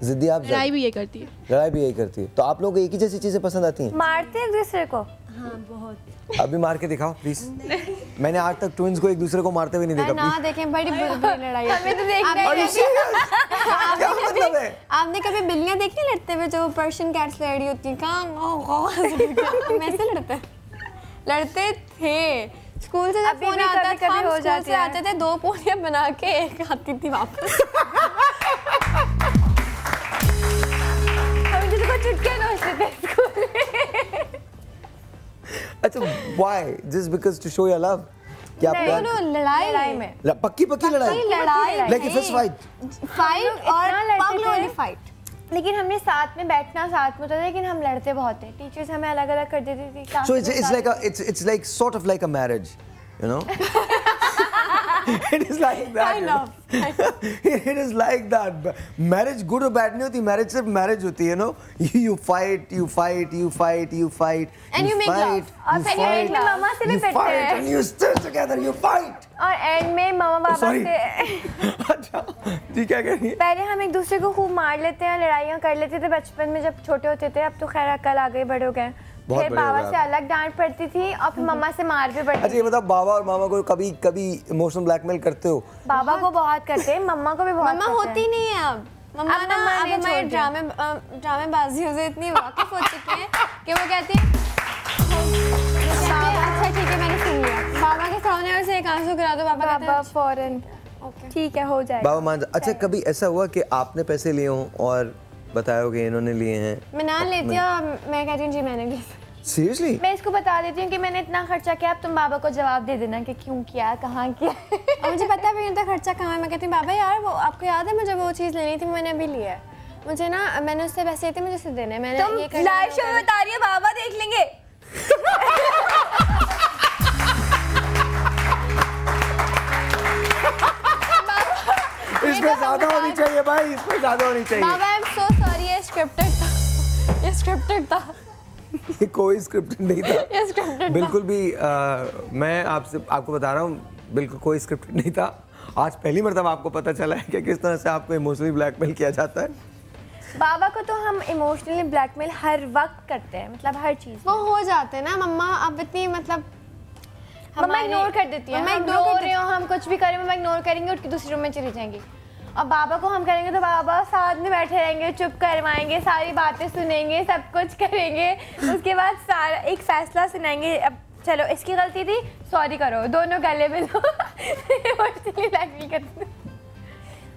[SPEAKER 1] जिद्दी आप
[SPEAKER 18] लड़ाई भी ये करती है।
[SPEAKER 1] लड़ाई भी यही करती है। तो आप लोग एक ही जैसी चीज़ें पसंद आती हैं?
[SPEAKER 10] मारते हैं एक दूसरे को।
[SPEAKER 19] हाँ बहुत।
[SPEAKER 1] अभी मार के दिखाओ प्लीज़ मैंने आज तक ट्विंस को एक दूसरे को मारते हुए नहीं देखा
[SPEAKER 10] ना देखें बड़ी लड़ाई
[SPEAKER 5] हमें तो देखना
[SPEAKER 10] आपने
[SPEAKER 5] है।
[SPEAKER 10] कभी- आपने कभी-
[SPEAKER 1] मतलब है?
[SPEAKER 10] आपने कभी बिल्लियाँ देखी हैं लड़ते हुए जो पर्शियन कैट्स लड़ होती हैं? कहाँ ऐसे लड़ते। लड़ते थे। स्कूल से जब फ़ोन आता
[SPEAKER 5] कभी-कभी हो
[SPEAKER 10] स्कूल
[SPEAKER 5] जाती
[SPEAKER 10] से आते थे दो पोलियाँ बना के एक आती थी वापस।
[SPEAKER 5] हम किसी को चुटकियाँ नोचते थे।
[SPEAKER 1] अच्छा why just because to show your love क्या
[SPEAKER 10] नहीं,
[SPEAKER 1] प्यार
[SPEAKER 10] no, लड़ाई
[SPEAKER 5] लड़ाई में।
[SPEAKER 1] पक्की पक्की लड़ाई?
[SPEAKER 10] लड़ाई।
[SPEAKER 1] लाइक। फिस्ट फाइट
[SPEAKER 10] फाइट और पगलों। वाली फाइट
[SPEAKER 5] लेकिन हमने साथ में बैठना साथ में होता था लेकिन हम लड़ते बहुत थे। टीचर्स हमें अलग अलग कर देती थी सो
[SPEAKER 1] इट्स लाइक
[SPEAKER 5] में
[SPEAKER 1] it's it's like sort of like a marriage you like it is like that.
[SPEAKER 10] Kind
[SPEAKER 1] you know? it is like that. Marriage good or bad नहीं होती. Marriage सिर्फ़ marriage होती है, you know. You, you fight, you fight, you fight, you fight.
[SPEAKER 10] And you you make
[SPEAKER 1] fight,
[SPEAKER 10] love.
[SPEAKER 5] और
[SPEAKER 1] You
[SPEAKER 5] फिर end में
[SPEAKER 1] fight.
[SPEAKER 5] मम्मा से भी
[SPEAKER 1] You
[SPEAKER 5] पिटते
[SPEAKER 1] fight
[SPEAKER 5] हैं
[SPEAKER 1] and you still together. You fight.
[SPEAKER 5] और एंड में मम्मा पापा. से
[SPEAKER 1] जी क्या कह रही है?
[SPEAKER 5] पहले हम एक दूसरे को खूब मार लेते हैं लड़ाइयाँ कर लेते थे बचपन में जब छोटे होते थे अब तो खैर अकल आ गई बड़े हो गए फिर
[SPEAKER 1] हो
[SPEAKER 5] बाबा
[SPEAKER 1] गए
[SPEAKER 5] से। अलग डांट पड़ती थी और फिर मम्मा से मार भी पड़ती
[SPEAKER 1] अच्छा ये बताओ बाबा और मामा को कभी कभी इमोशनल ब्लैकमेल करते हो?
[SPEAKER 5] बाबा को बहुत करते हैं मम्मा को भी बहुत
[SPEAKER 10] मम्मा होती नहीं है अब। मम्मा ना अब
[SPEAKER 5] ने
[SPEAKER 10] हमारे ड्रामे ड्रामेबाजियों से इतनी वाकिफ हो चुकी है कि वो कहती है अच्छा ठीक है मैंने सुन लिया। बाबा के सामने से एक आँसू गिरा दो बाबा
[SPEAKER 5] बाबा
[SPEAKER 10] हैं
[SPEAKER 5] फ़ौरन। ठीक है हो जाएगा।
[SPEAKER 1] बाबा मान अच्छा कभी ऐसा हुआ कि आपने पैसे लिए हों और बताया हो कि इन्होंने लिए हैं?
[SPEAKER 10] मैं नाम लेती हूँ मैं कहती हूँ जी मैंने लिया
[SPEAKER 1] सीरियसली
[SPEAKER 5] मैं इसको बता देती हूँ कि मैंने इतना खर्चा किया अब तुम बाबा को जवाब दे देना कि क्यों किया कहाँ किया।
[SPEAKER 10] और मुझे पता है इतना खर्चा कहाँ है। मैं कहती हूँ बाबा यार वो आपको याद है मुझे वो चीज़ लेनी थी मैंने अभी लिया है। मुझे ना मैंने उससे पैसे थे मुझे उससे देने मैंने
[SPEAKER 5] तुम
[SPEAKER 10] ये
[SPEAKER 5] लाइव शो में बता रही है बाबा देख लेंगे। *laughs*
[SPEAKER 1] इसमें ज़्यादा होनी चाहिए भाई इसमें ज़्यादा होनी चाहिए।
[SPEAKER 10] बाबा आई एम सो सॉरी ये स्क्रिप्टेड था। ये स्क्रिप्टेड था।
[SPEAKER 1] ये कोई स्क्रिप्ट *laughs* नहीं था। बिल्कुल भी आ, मैं आपसे आपको बता रहा हूँ बिल्कुल कोई स्क्रिप्ट नहीं था। आज पहली मरतबा आपको पता चला है कि किस तरह से आपको इमोशनली ब्लैकमेल किया जाता है।
[SPEAKER 5] बाबा को तो हम इमोशनली ब्लैकमेल हर वक्त करते हैं मतलब हर चीज़
[SPEAKER 10] वो हो जाते हैं ना मम्मा अब इतनी मतलब
[SPEAKER 5] मम्मा इग्नोर कर देती है
[SPEAKER 10] मम्मा
[SPEAKER 5] हम रो
[SPEAKER 10] कर
[SPEAKER 5] रहे हो हम कुछ भी करें मम्मा इग्नोर करेंगे उठ के दूसरे रूम में चली जाएँगी। और बाबा को हम करेंगे तो बाबा साथ में बैठे रहेंगे चुप करवाएँगे सारी बातें सुनेंगे सब कुछ करेंगे। उसके बाद सारा एक फैसला सुनाएँगे। अब चलो इसकी गलती थी सॉरी करो। दोनों गले मिलो इमोशनली ब्लैकमेल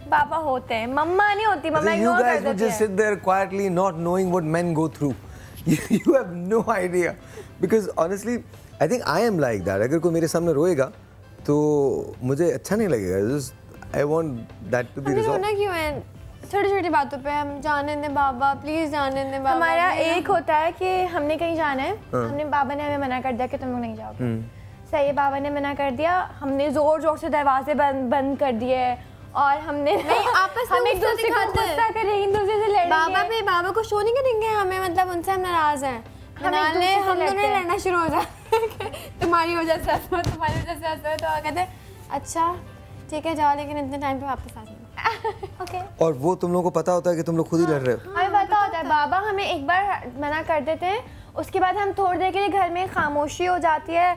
[SPEAKER 5] बाबा होते हैं। मम्मा नहीं होती मम्मा इग्नोर कर देती
[SPEAKER 1] just
[SPEAKER 5] है।
[SPEAKER 1] sit there quietly not knowing what men go through. *laughs* You, you have no idea. Because honestly I think I am like that. अगर कोई मेरे सामने रोएगा तो मुझे अच्छा नहीं लगेगा। Just I want that to be
[SPEAKER 10] हमें
[SPEAKER 1] resolved.
[SPEAKER 10] क्यों है? छोटी छोटी बातों पे हम जाने दे बाबा प्लीज़ जाने दे बाबा
[SPEAKER 5] हमारा एक होता है कि हमने कहीं जाना है
[SPEAKER 1] हाँ।
[SPEAKER 5] हमने बाबा ने हमें मना कर दिया कि तुम लोग नहीं जाओगे।
[SPEAKER 1] हम्म।
[SPEAKER 5] सही है बाबा ने मना कर दिया हमने ज़ोर ज़ोर से दरवाजे बंद बंद कर दिए और हमने
[SPEAKER 10] नहीं आपस *laughs* में
[SPEAKER 5] हम एक दूसरे को। गुस्सा करेंगे एक दूसरे से लड़ेंगे।
[SPEAKER 10] बाबा पे बाबा को शो नहीं करेंगे हमें मतलब उनसे हम नाराज़ हैं।
[SPEAKER 5] हम एक
[SPEAKER 10] नाले हम दोनों
[SPEAKER 5] हैं।
[SPEAKER 10] लड़ना शुरू हो जाए *laughs* तुम्हारी वजह से तुम्हारी वजह से तो कहते अच्छा ठीक है जाओ लेकिन इतने टाइम पे वापस आ जाना
[SPEAKER 5] ओके *laughs*
[SPEAKER 1] और वो तुम लोगों को पता होता है कि तुम लोग खुद ही लड़ रहे हो।
[SPEAKER 5] हमें पता होता है। बाबा हमें एक बार मना कर देते हैं उसके बाद हम थोड़ी देर के लिए घर में खामोशी हो जाती है।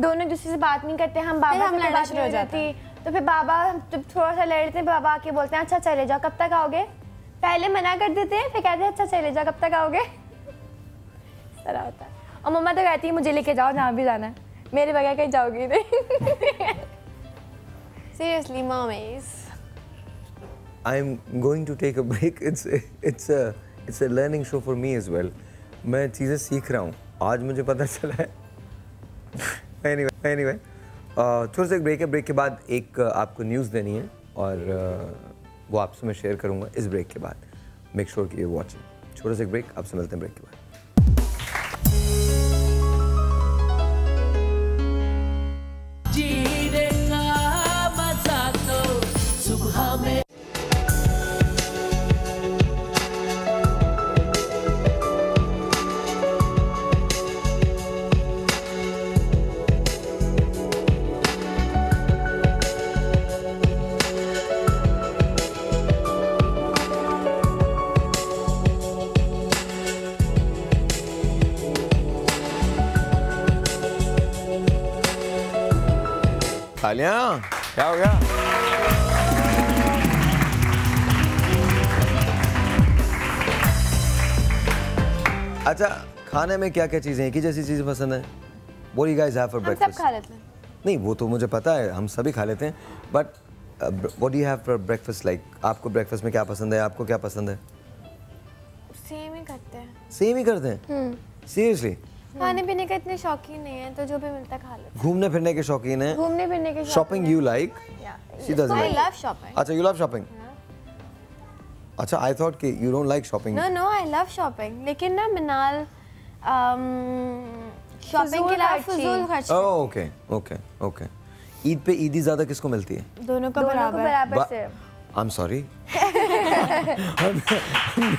[SPEAKER 5] दोनों दूसरे से बात नहीं करते। हम बाबा
[SPEAKER 10] हम
[SPEAKER 5] से
[SPEAKER 10] लड़ना शुरू हो जाते
[SPEAKER 5] तो फिर बाबा जब थोड़ा सा लड़ लेते हैं बाबा आके बोलते हैं अच्छा चले जाओ कब तक आओगे? पहले मना कर देते हैं फिर कहते हैं अच्छा चले जाओ कब तक आओगे? तरह होता है। और मम्मा तो कहती है मुझे लेके जाओ जहाँ भी जाना है। मेरे बगैर कहीं जाओगी नहीं। *laughs*
[SPEAKER 10] Seriously mommies
[SPEAKER 1] I'm going to take a break. *laughs* It's it's a it's a learning show for me as well. मैं चीज़ें सीख रहा हूँ। आज मुझे पता चला है। *laughs* Anyway anyway uh, थोड़ा सा एक ब्रेक है। ब्रेक के बाद एक uh, आपको न्यूज़ देनी है और uh, वो आपसे मैं शेयर करूँगा इस ब्रेक के बाद। मेक श्योर कि यू वॉचिंग छोटा सा एक ब्रेक आपसे मिलते हैं ब्रेक के बाद। तालियाँ क्या हो गया अच्छा खाने में क्या क्या चीज़ें एक ही जैसी चीज़ें पसंद है? वो यू गाइस हैव फॉर
[SPEAKER 10] हम सब
[SPEAKER 1] ब्रेकफास्ट
[SPEAKER 10] खा लेते हैं।
[SPEAKER 1] नहीं वो तो मुझे पता है हम सभी खा लेते हैं but what you have for breakfast like आपको ब्रेकफास्ट में क्या पसंद है आपको क्या पसंद है?
[SPEAKER 10] सेम ही करते हैं।
[SPEAKER 1] सेम ही करते हैं?
[SPEAKER 10] हम्म।
[SPEAKER 1] सीरियसली
[SPEAKER 10] खाने पीने का इतने शौकीन नहीं है तो जो भी मिलता है खा लेते
[SPEAKER 1] घूमने फिरने के शौकीन
[SPEAKER 10] है? घूमने फिरने के
[SPEAKER 1] shopping you like she
[SPEAKER 10] doesn't
[SPEAKER 1] I
[SPEAKER 10] love shopping
[SPEAKER 1] अच्छा यू लव शॉपिंग अच्छा आई थॉट कि you don't like shopping
[SPEAKER 10] no no I love shopping लेकिन ना मिनाल शॉपिंग के अलावा
[SPEAKER 5] खर्ची।
[SPEAKER 10] फजूल खर्च
[SPEAKER 1] ओके ओके ओके ईद पे ईदी ज़्यादा किसको मिलती है?
[SPEAKER 10] दोनों को
[SPEAKER 5] दोनों को
[SPEAKER 10] बराबर।
[SPEAKER 5] बराबर से
[SPEAKER 1] I am sorry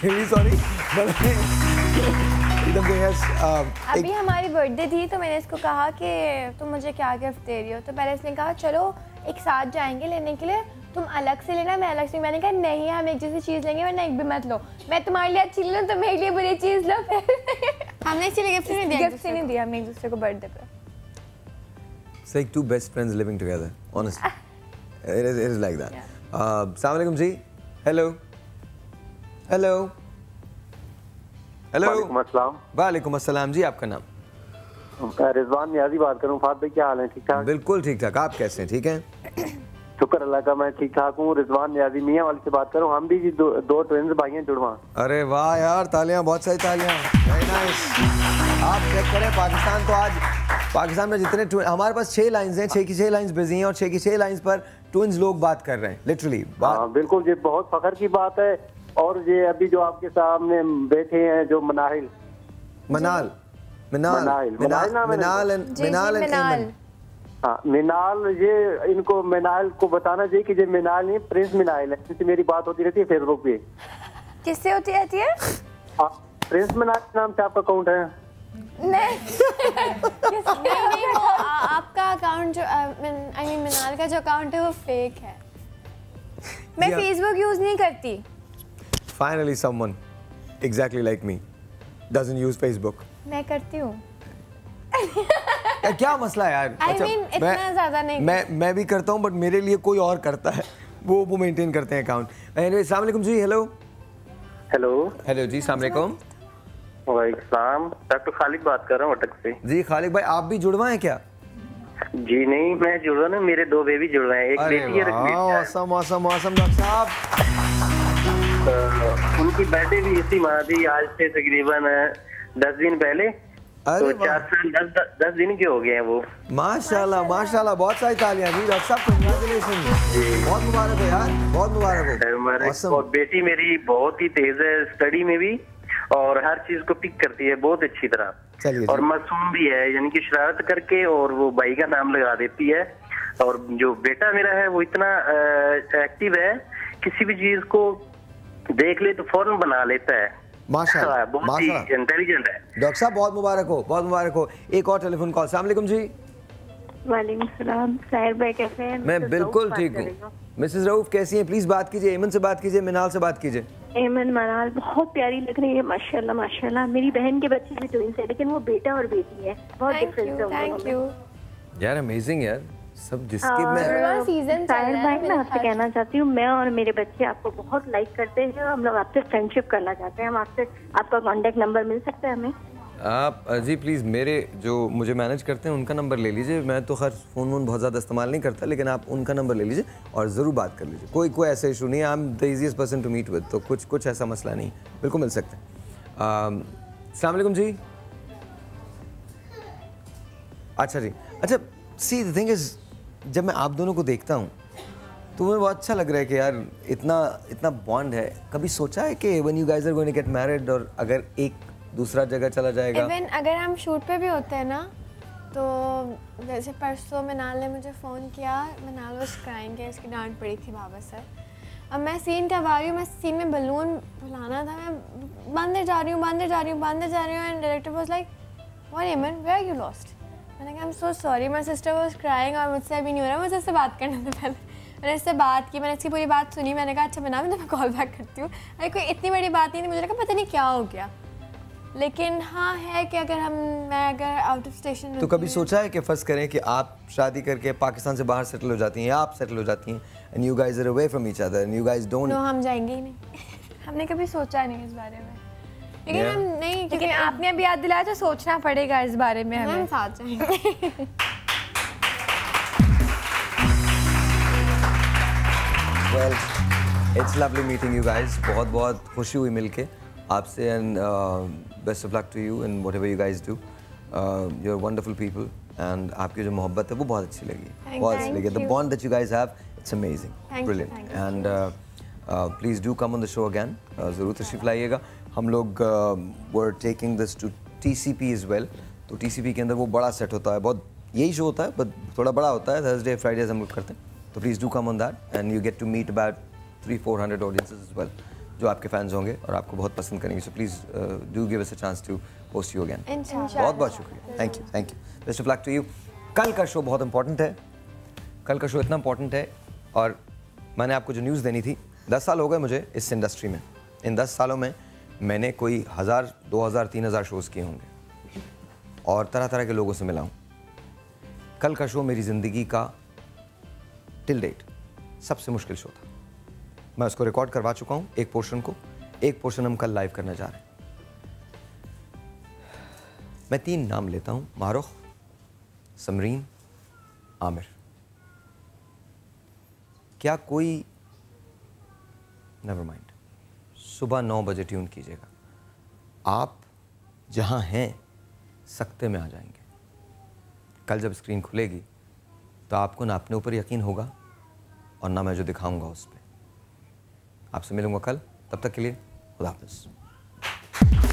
[SPEAKER 1] really sorry एकदम uh,
[SPEAKER 5] अभी हमारी बर्थडे थी तो मैंने इसको कहा कि तुम मुझे क्या गिफ्ट दे रही हो तो पहले इसने कहा चलो एक साथ जाएँगे लेने के लिए तुम अलग से लेना मैं अलग से मैंने कहा नहीं हम एक जैसी चीज़ लेंगे वरना एक भी मत लो मैं तुम्हारे लिए अच्छी ले तुम मेरे लिए बुरी चीज़ लो
[SPEAKER 10] हमने इसलिए गिफ्ट नहीं दिया
[SPEAKER 5] गिफ्ट नहीं दिया हमने एक दूसरे को बर्थडे पे
[SPEAKER 1] It's like two best friends living together, honestly. *laughs* it, is, it is like that. Uh, Assalamu alaikum ji. Hello. Hello. Hello.
[SPEAKER 19] वालेकुम अस्सलाम।
[SPEAKER 1] जी आपका नाम?
[SPEAKER 19] रिजवान नियाजी बात करूँ। फात भाई क्या हाल है? ठीक ठाक?
[SPEAKER 1] बिल्कुल ठीक ठाक। आप कैसे हैं? ठीक है? *coughs*
[SPEAKER 19] शुक्र अल्लाह का मैं ठीक ठाक हूँ। रिजवान नियाजी मियाँ वाले से बात करूँ। हम भी जी दो, दो ट्विंस भाई हैं जुड़वा।
[SPEAKER 1] अरे वाह यार तालियाँ बहुत सारी तालियाँ। नाइस आप चेक करें पाकिस्तान तो आज पाकिस्तान में जितने हमारे पास छह लाइंस हैं छह की छह लाइंस बिज़ी हैं और छह की छह लाइंस पर ट्विंस लोग बात कर रहे हैं लिटरली
[SPEAKER 19] हाँ बिल्कुल ये बहुत फखर की बात है। और ये अभी जो आपके सामने बैठे हैं जो मनाहिल।
[SPEAKER 1] मनाल। मिनाल।
[SPEAKER 19] मनाइल।
[SPEAKER 1] मिनाल
[SPEAKER 19] मनाइल नाम
[SPEAKER 1] मिनाल मिनाल
[SPEAKER 19] हाँ मिनाल ये इनको मिनाल को बताना चाहिए कि ये मिनाल नहीं प्रिंस मिनाइल है। जिससे मेरी बात होती रहती है फेसबुक पे
[SPEAKER 5] किससे होती रहती है?
[SPEAKER 19] हाँ, प्रिंस मिनाल के नाम से आपका अकाउंट है।
[SPEAKER 10] नहीं। *laughs* नहीं नहीं वो आ- आपका अकाउंट जो आई मीन मिनाल का जो अकाउंट है वो फेक है।
[SPEAKER 5] मैं फेसबुक यूज़ नहीं करती।
[SPEAKER 1] Finally, someone exactly like me doesn't use Facebook.
[SPEAKER 5] मैं करती हूँ। *laughs*
[SPEAKER 1] क्या मसला है यार?
[SPEAKER 10] I अच्छा, mean, इतना ज़्यादा नहीं
[SPEAKER 1] मैं मैं भी करता हूँ बट मेरे लिए कोई और करता है। वो वो मेंटेन करते हैं अकाउंट एनीवे अस्सलाम वालेकुम जी हेलो
[SPEAKER 19] हेलो
[SPEAKER 1] हेलो जी अस्सलाम वालेकुम।
[SPEAKER 19] वालेकुम। डॉक्टर खालिद बात कर रहा हूँ अटक से।
[SPEAKER 1] जी खालिद भाई आप भी जुड़वा हैं क्या?
[SPEAKER 19] जी नहीं मैं जुड़ रहा ना मेरे दो बेबी जुड़ रहे हैं। एक बेटी है।
[SPEAKER 1] औसम डॉक्टर साहब।
[SPEAKER 19] है। उनकी बर्थडे भी इसी माह थी आज से तकरीबन दस दिन पहले। अरे तो चार साल दस दस, दिन के हो गए हैं वो।
[SPEAKER 1] माशाल्लाह माशाल्लाह। बहुत सारी तालियाँ जी डॉक्टर साहब कंग्रेचुलेशन बहुत मुबारक हो यार बहुत मुबारक हो।
[SPEAKER 19] और बेटी मेरी बहुत ही तेज है स्टडी में भी और हर चीज़ को पिक करती है बहुत अच्छी तरह। और मासूम भी है यानी कि शरारत करके और वो भाई का नाम लगा देती है। और जो बेटा मेरा है वो इतना एक्टिव है किसी भी चीज़ को देख ले तो फ़ौरन बना लेता है।
[SPEAKER 1] माशाल्लाह
[SPEAKER 19] हाँ, बहुत ही इंटेलिजेंट है।
[SPEAKER 1] डॉक्टर साहब बहुत मुबारक हो बहुत मुबारक हो। एक और टेलीफोन कॉल। सलाम जी।
[SPEAKER 12] वालेकुम सलाम। साहिर भाई कैसे हैं?
[SPEAKER 1] मैं बिल्कुल ठीक हूँ। मिसेस रऊफ कैसी हैं? प्लीज़ बात कीजिए एमन से बात कीजिए मिनाल से बात कीजिए।
[SPEAKER 12] एमन मनाल बहुत प्यारी लग रही है माशाल्लाह माशाल्लाह। मेरी बहन के बच्चे भी ट्विंस है लेकिन वो बेटा और बेटी है। बहुत डिफरेंस है।
[SPEAKER 1] यार अमेजिंग यार। सब जिसके
[SPEAKER 12] और
[SPEAKER 1] में
[SPEAKER 10] सीज़न
[SPEAKER 12] साहिर भाई मैं आपसे कहना चाहती हूँ मैं और मेरे बच्चे आपको बहुत लाइक करते हैं हम लोग आपसे फ्रेंडशिप करना चाहते हैं हम आपसे आपका कांटेक्ट नंबर मिल सकता है हमें?
[SPEAKER 1] आप जी प्लीज़ मेरे जो मुझे मैनेज करते हैं उनका नंबर ले लीजिए। मैं तो खैर फ़ोन वोन बहुत ज़्यादा इस्तेमाल नहीं करता लेकिन आप उनका नंबर ले लीजिए और ज़रूर बात कर लीजिए। कोई कोई ऐसा इशू नहीं है I am the easiest person to meet with तो कुछ कुछ ऐसा मसला नहीं बिल्कुल मिल सकते हैं। अस्सलाम जी। अच्छा जी अच्छा सी द थिंग इज़ जब मैं आप दोनों को देखता हूँ तो मुझे बहुत अच्छा लग रहा है कि यार इतना इतना बॉन्ड है। कभी सोचा है कि when you guys are going to get married और अगर एक दूसरा जगह चला जाएगा?
[SPEAKER 10] इवन अगर हम शूट पे भी होते हैं ना तो जैसे परसों मिनाल ने मुझे फ़ोन किया, मिनाल वॉज़ क्राइंग के इसकी डांट पड़ी थी बाबा सर। अब मैं सीन करवा रही हूँ? मैं सीन में बलून फुलाना था, मैं बांधे जा रही हूँ, बांधे जा रही हूँ बंदर जा रही हूँ and director was like one Aman where are you lost मैंने कहा I am so sorry my sister was crying और मुझसे अभी नहीं हो रहा मुझे इससे बात करना था पहले। मैंने इससे बात की मैंने इसकी पूरी बात सुनी मैंने कहा अच्छा बना मैं तुम्हें कॉल बैक करती हूँ। अरे कोई इतनी बड़ी बात नहीं थी मुझे लगा पता नहीं क्या हो गया। लेकिन हाँ है कि अगर हम मैं अगर आउट ऑफ़ स्टेशन
[SPEAKER 1] तो कभी सोचा है कि फ़र्स्ट करें कि आप शादी करके पाकिस्तान से बाहर सेटल हो जाती हैं या आप सेटल हो जाती हैं and you guys are away from each other and you guys don't
[SPEAKER 10] know हम जाएँगे ही नहीं। *laughs* हमने कभी सोचा नहीं इस बारे में। लेकिन
[SPEAKER 1] Yeah.
[SPEAKER 10] हम नहीं
[SPEAKER 5] लेकिन
[SPEAKER 10] क्योंकि
[SPEAKER 5] आपने अभी याद दिलाया तो सोचना पड़ेगा इस बारे में हमें
[SPEAKER 10] साथ जाएँगे।
[SPEAKER 1] Well it's lovely meeting you guys बहुत बहुत खुशी हुई मिलके। आपसे and best of luck to you and whatever you guys do you are wonderful people and आपकी जो मोहब्बत है वो बहुत अच्छी लगी। बहुत अच्छी लगी। The bond that
[SPEAKER 10] you
[SPEAKER 1] guys
[SPEAKER 10] have
[SPEAKER 1] it's
[SPEAKER 10] amazing brilliant
[SPEAKER 1] and please do come on the show again ज़रूर तशरीफ़ लाइएगा। हम लोग were taking this to T C P is well तो टी सी पी के अंदर वो बड़ा सेट होता है। बहुत यही शो होता है बट थोड़ा बड़ा होता है। थर्सडे फ्राइडेज हम लोग करते हैं। तो please do come on that and you get to meet about three four hundred audiences is well जो आपके फैंस होंगे और आपको बहुत पसंद करेंगे। So please do give us a chance to host you
[SPEAKER 10] again
[SPEAKER 1] बहुत बहुत शुक्रिया। Thank you thank you best of luck to you कल का शो बहुत इंपॉर्टेंट है। कल का शो इतना इंपॉर्टेंट है और मैंने आपको जो न्यूज़ देनी थी दस साल हो गए मुझे इस इंडस्ट्री में। इन दस सालों में मैंने कोई हज़ार, दो हज़ार, तीन हज़ार शोज़ किए होंगे। और तरह तरह के लोगों से मिला हूँ। कल का शो मेरी ज़िंदगी का टिल डेट सबसे मुश्किल शो था। मैं उसको रिकॉर्ड करवा चुका हूँ एक पोर्शन को। एक पोर्शन हम कल लाइव करने जा रहे हैं। मैं तीन नाम लेता हूँ। मारुख, समरीन, आमिर। क्या कोई नेवर माइंड सुबह नौ बजे ट्यून कीजिएगा। आप जहाँ हैं, सख्ते में आ जाएँगे। कल जब स्क्रीन खुलेगी तो आपको ना अपने ऊपर यकीन होगा और ना मैं जो दिखाऊँगा उस पर आपसे मिलूँगा कल, तब तक के लिए खुदा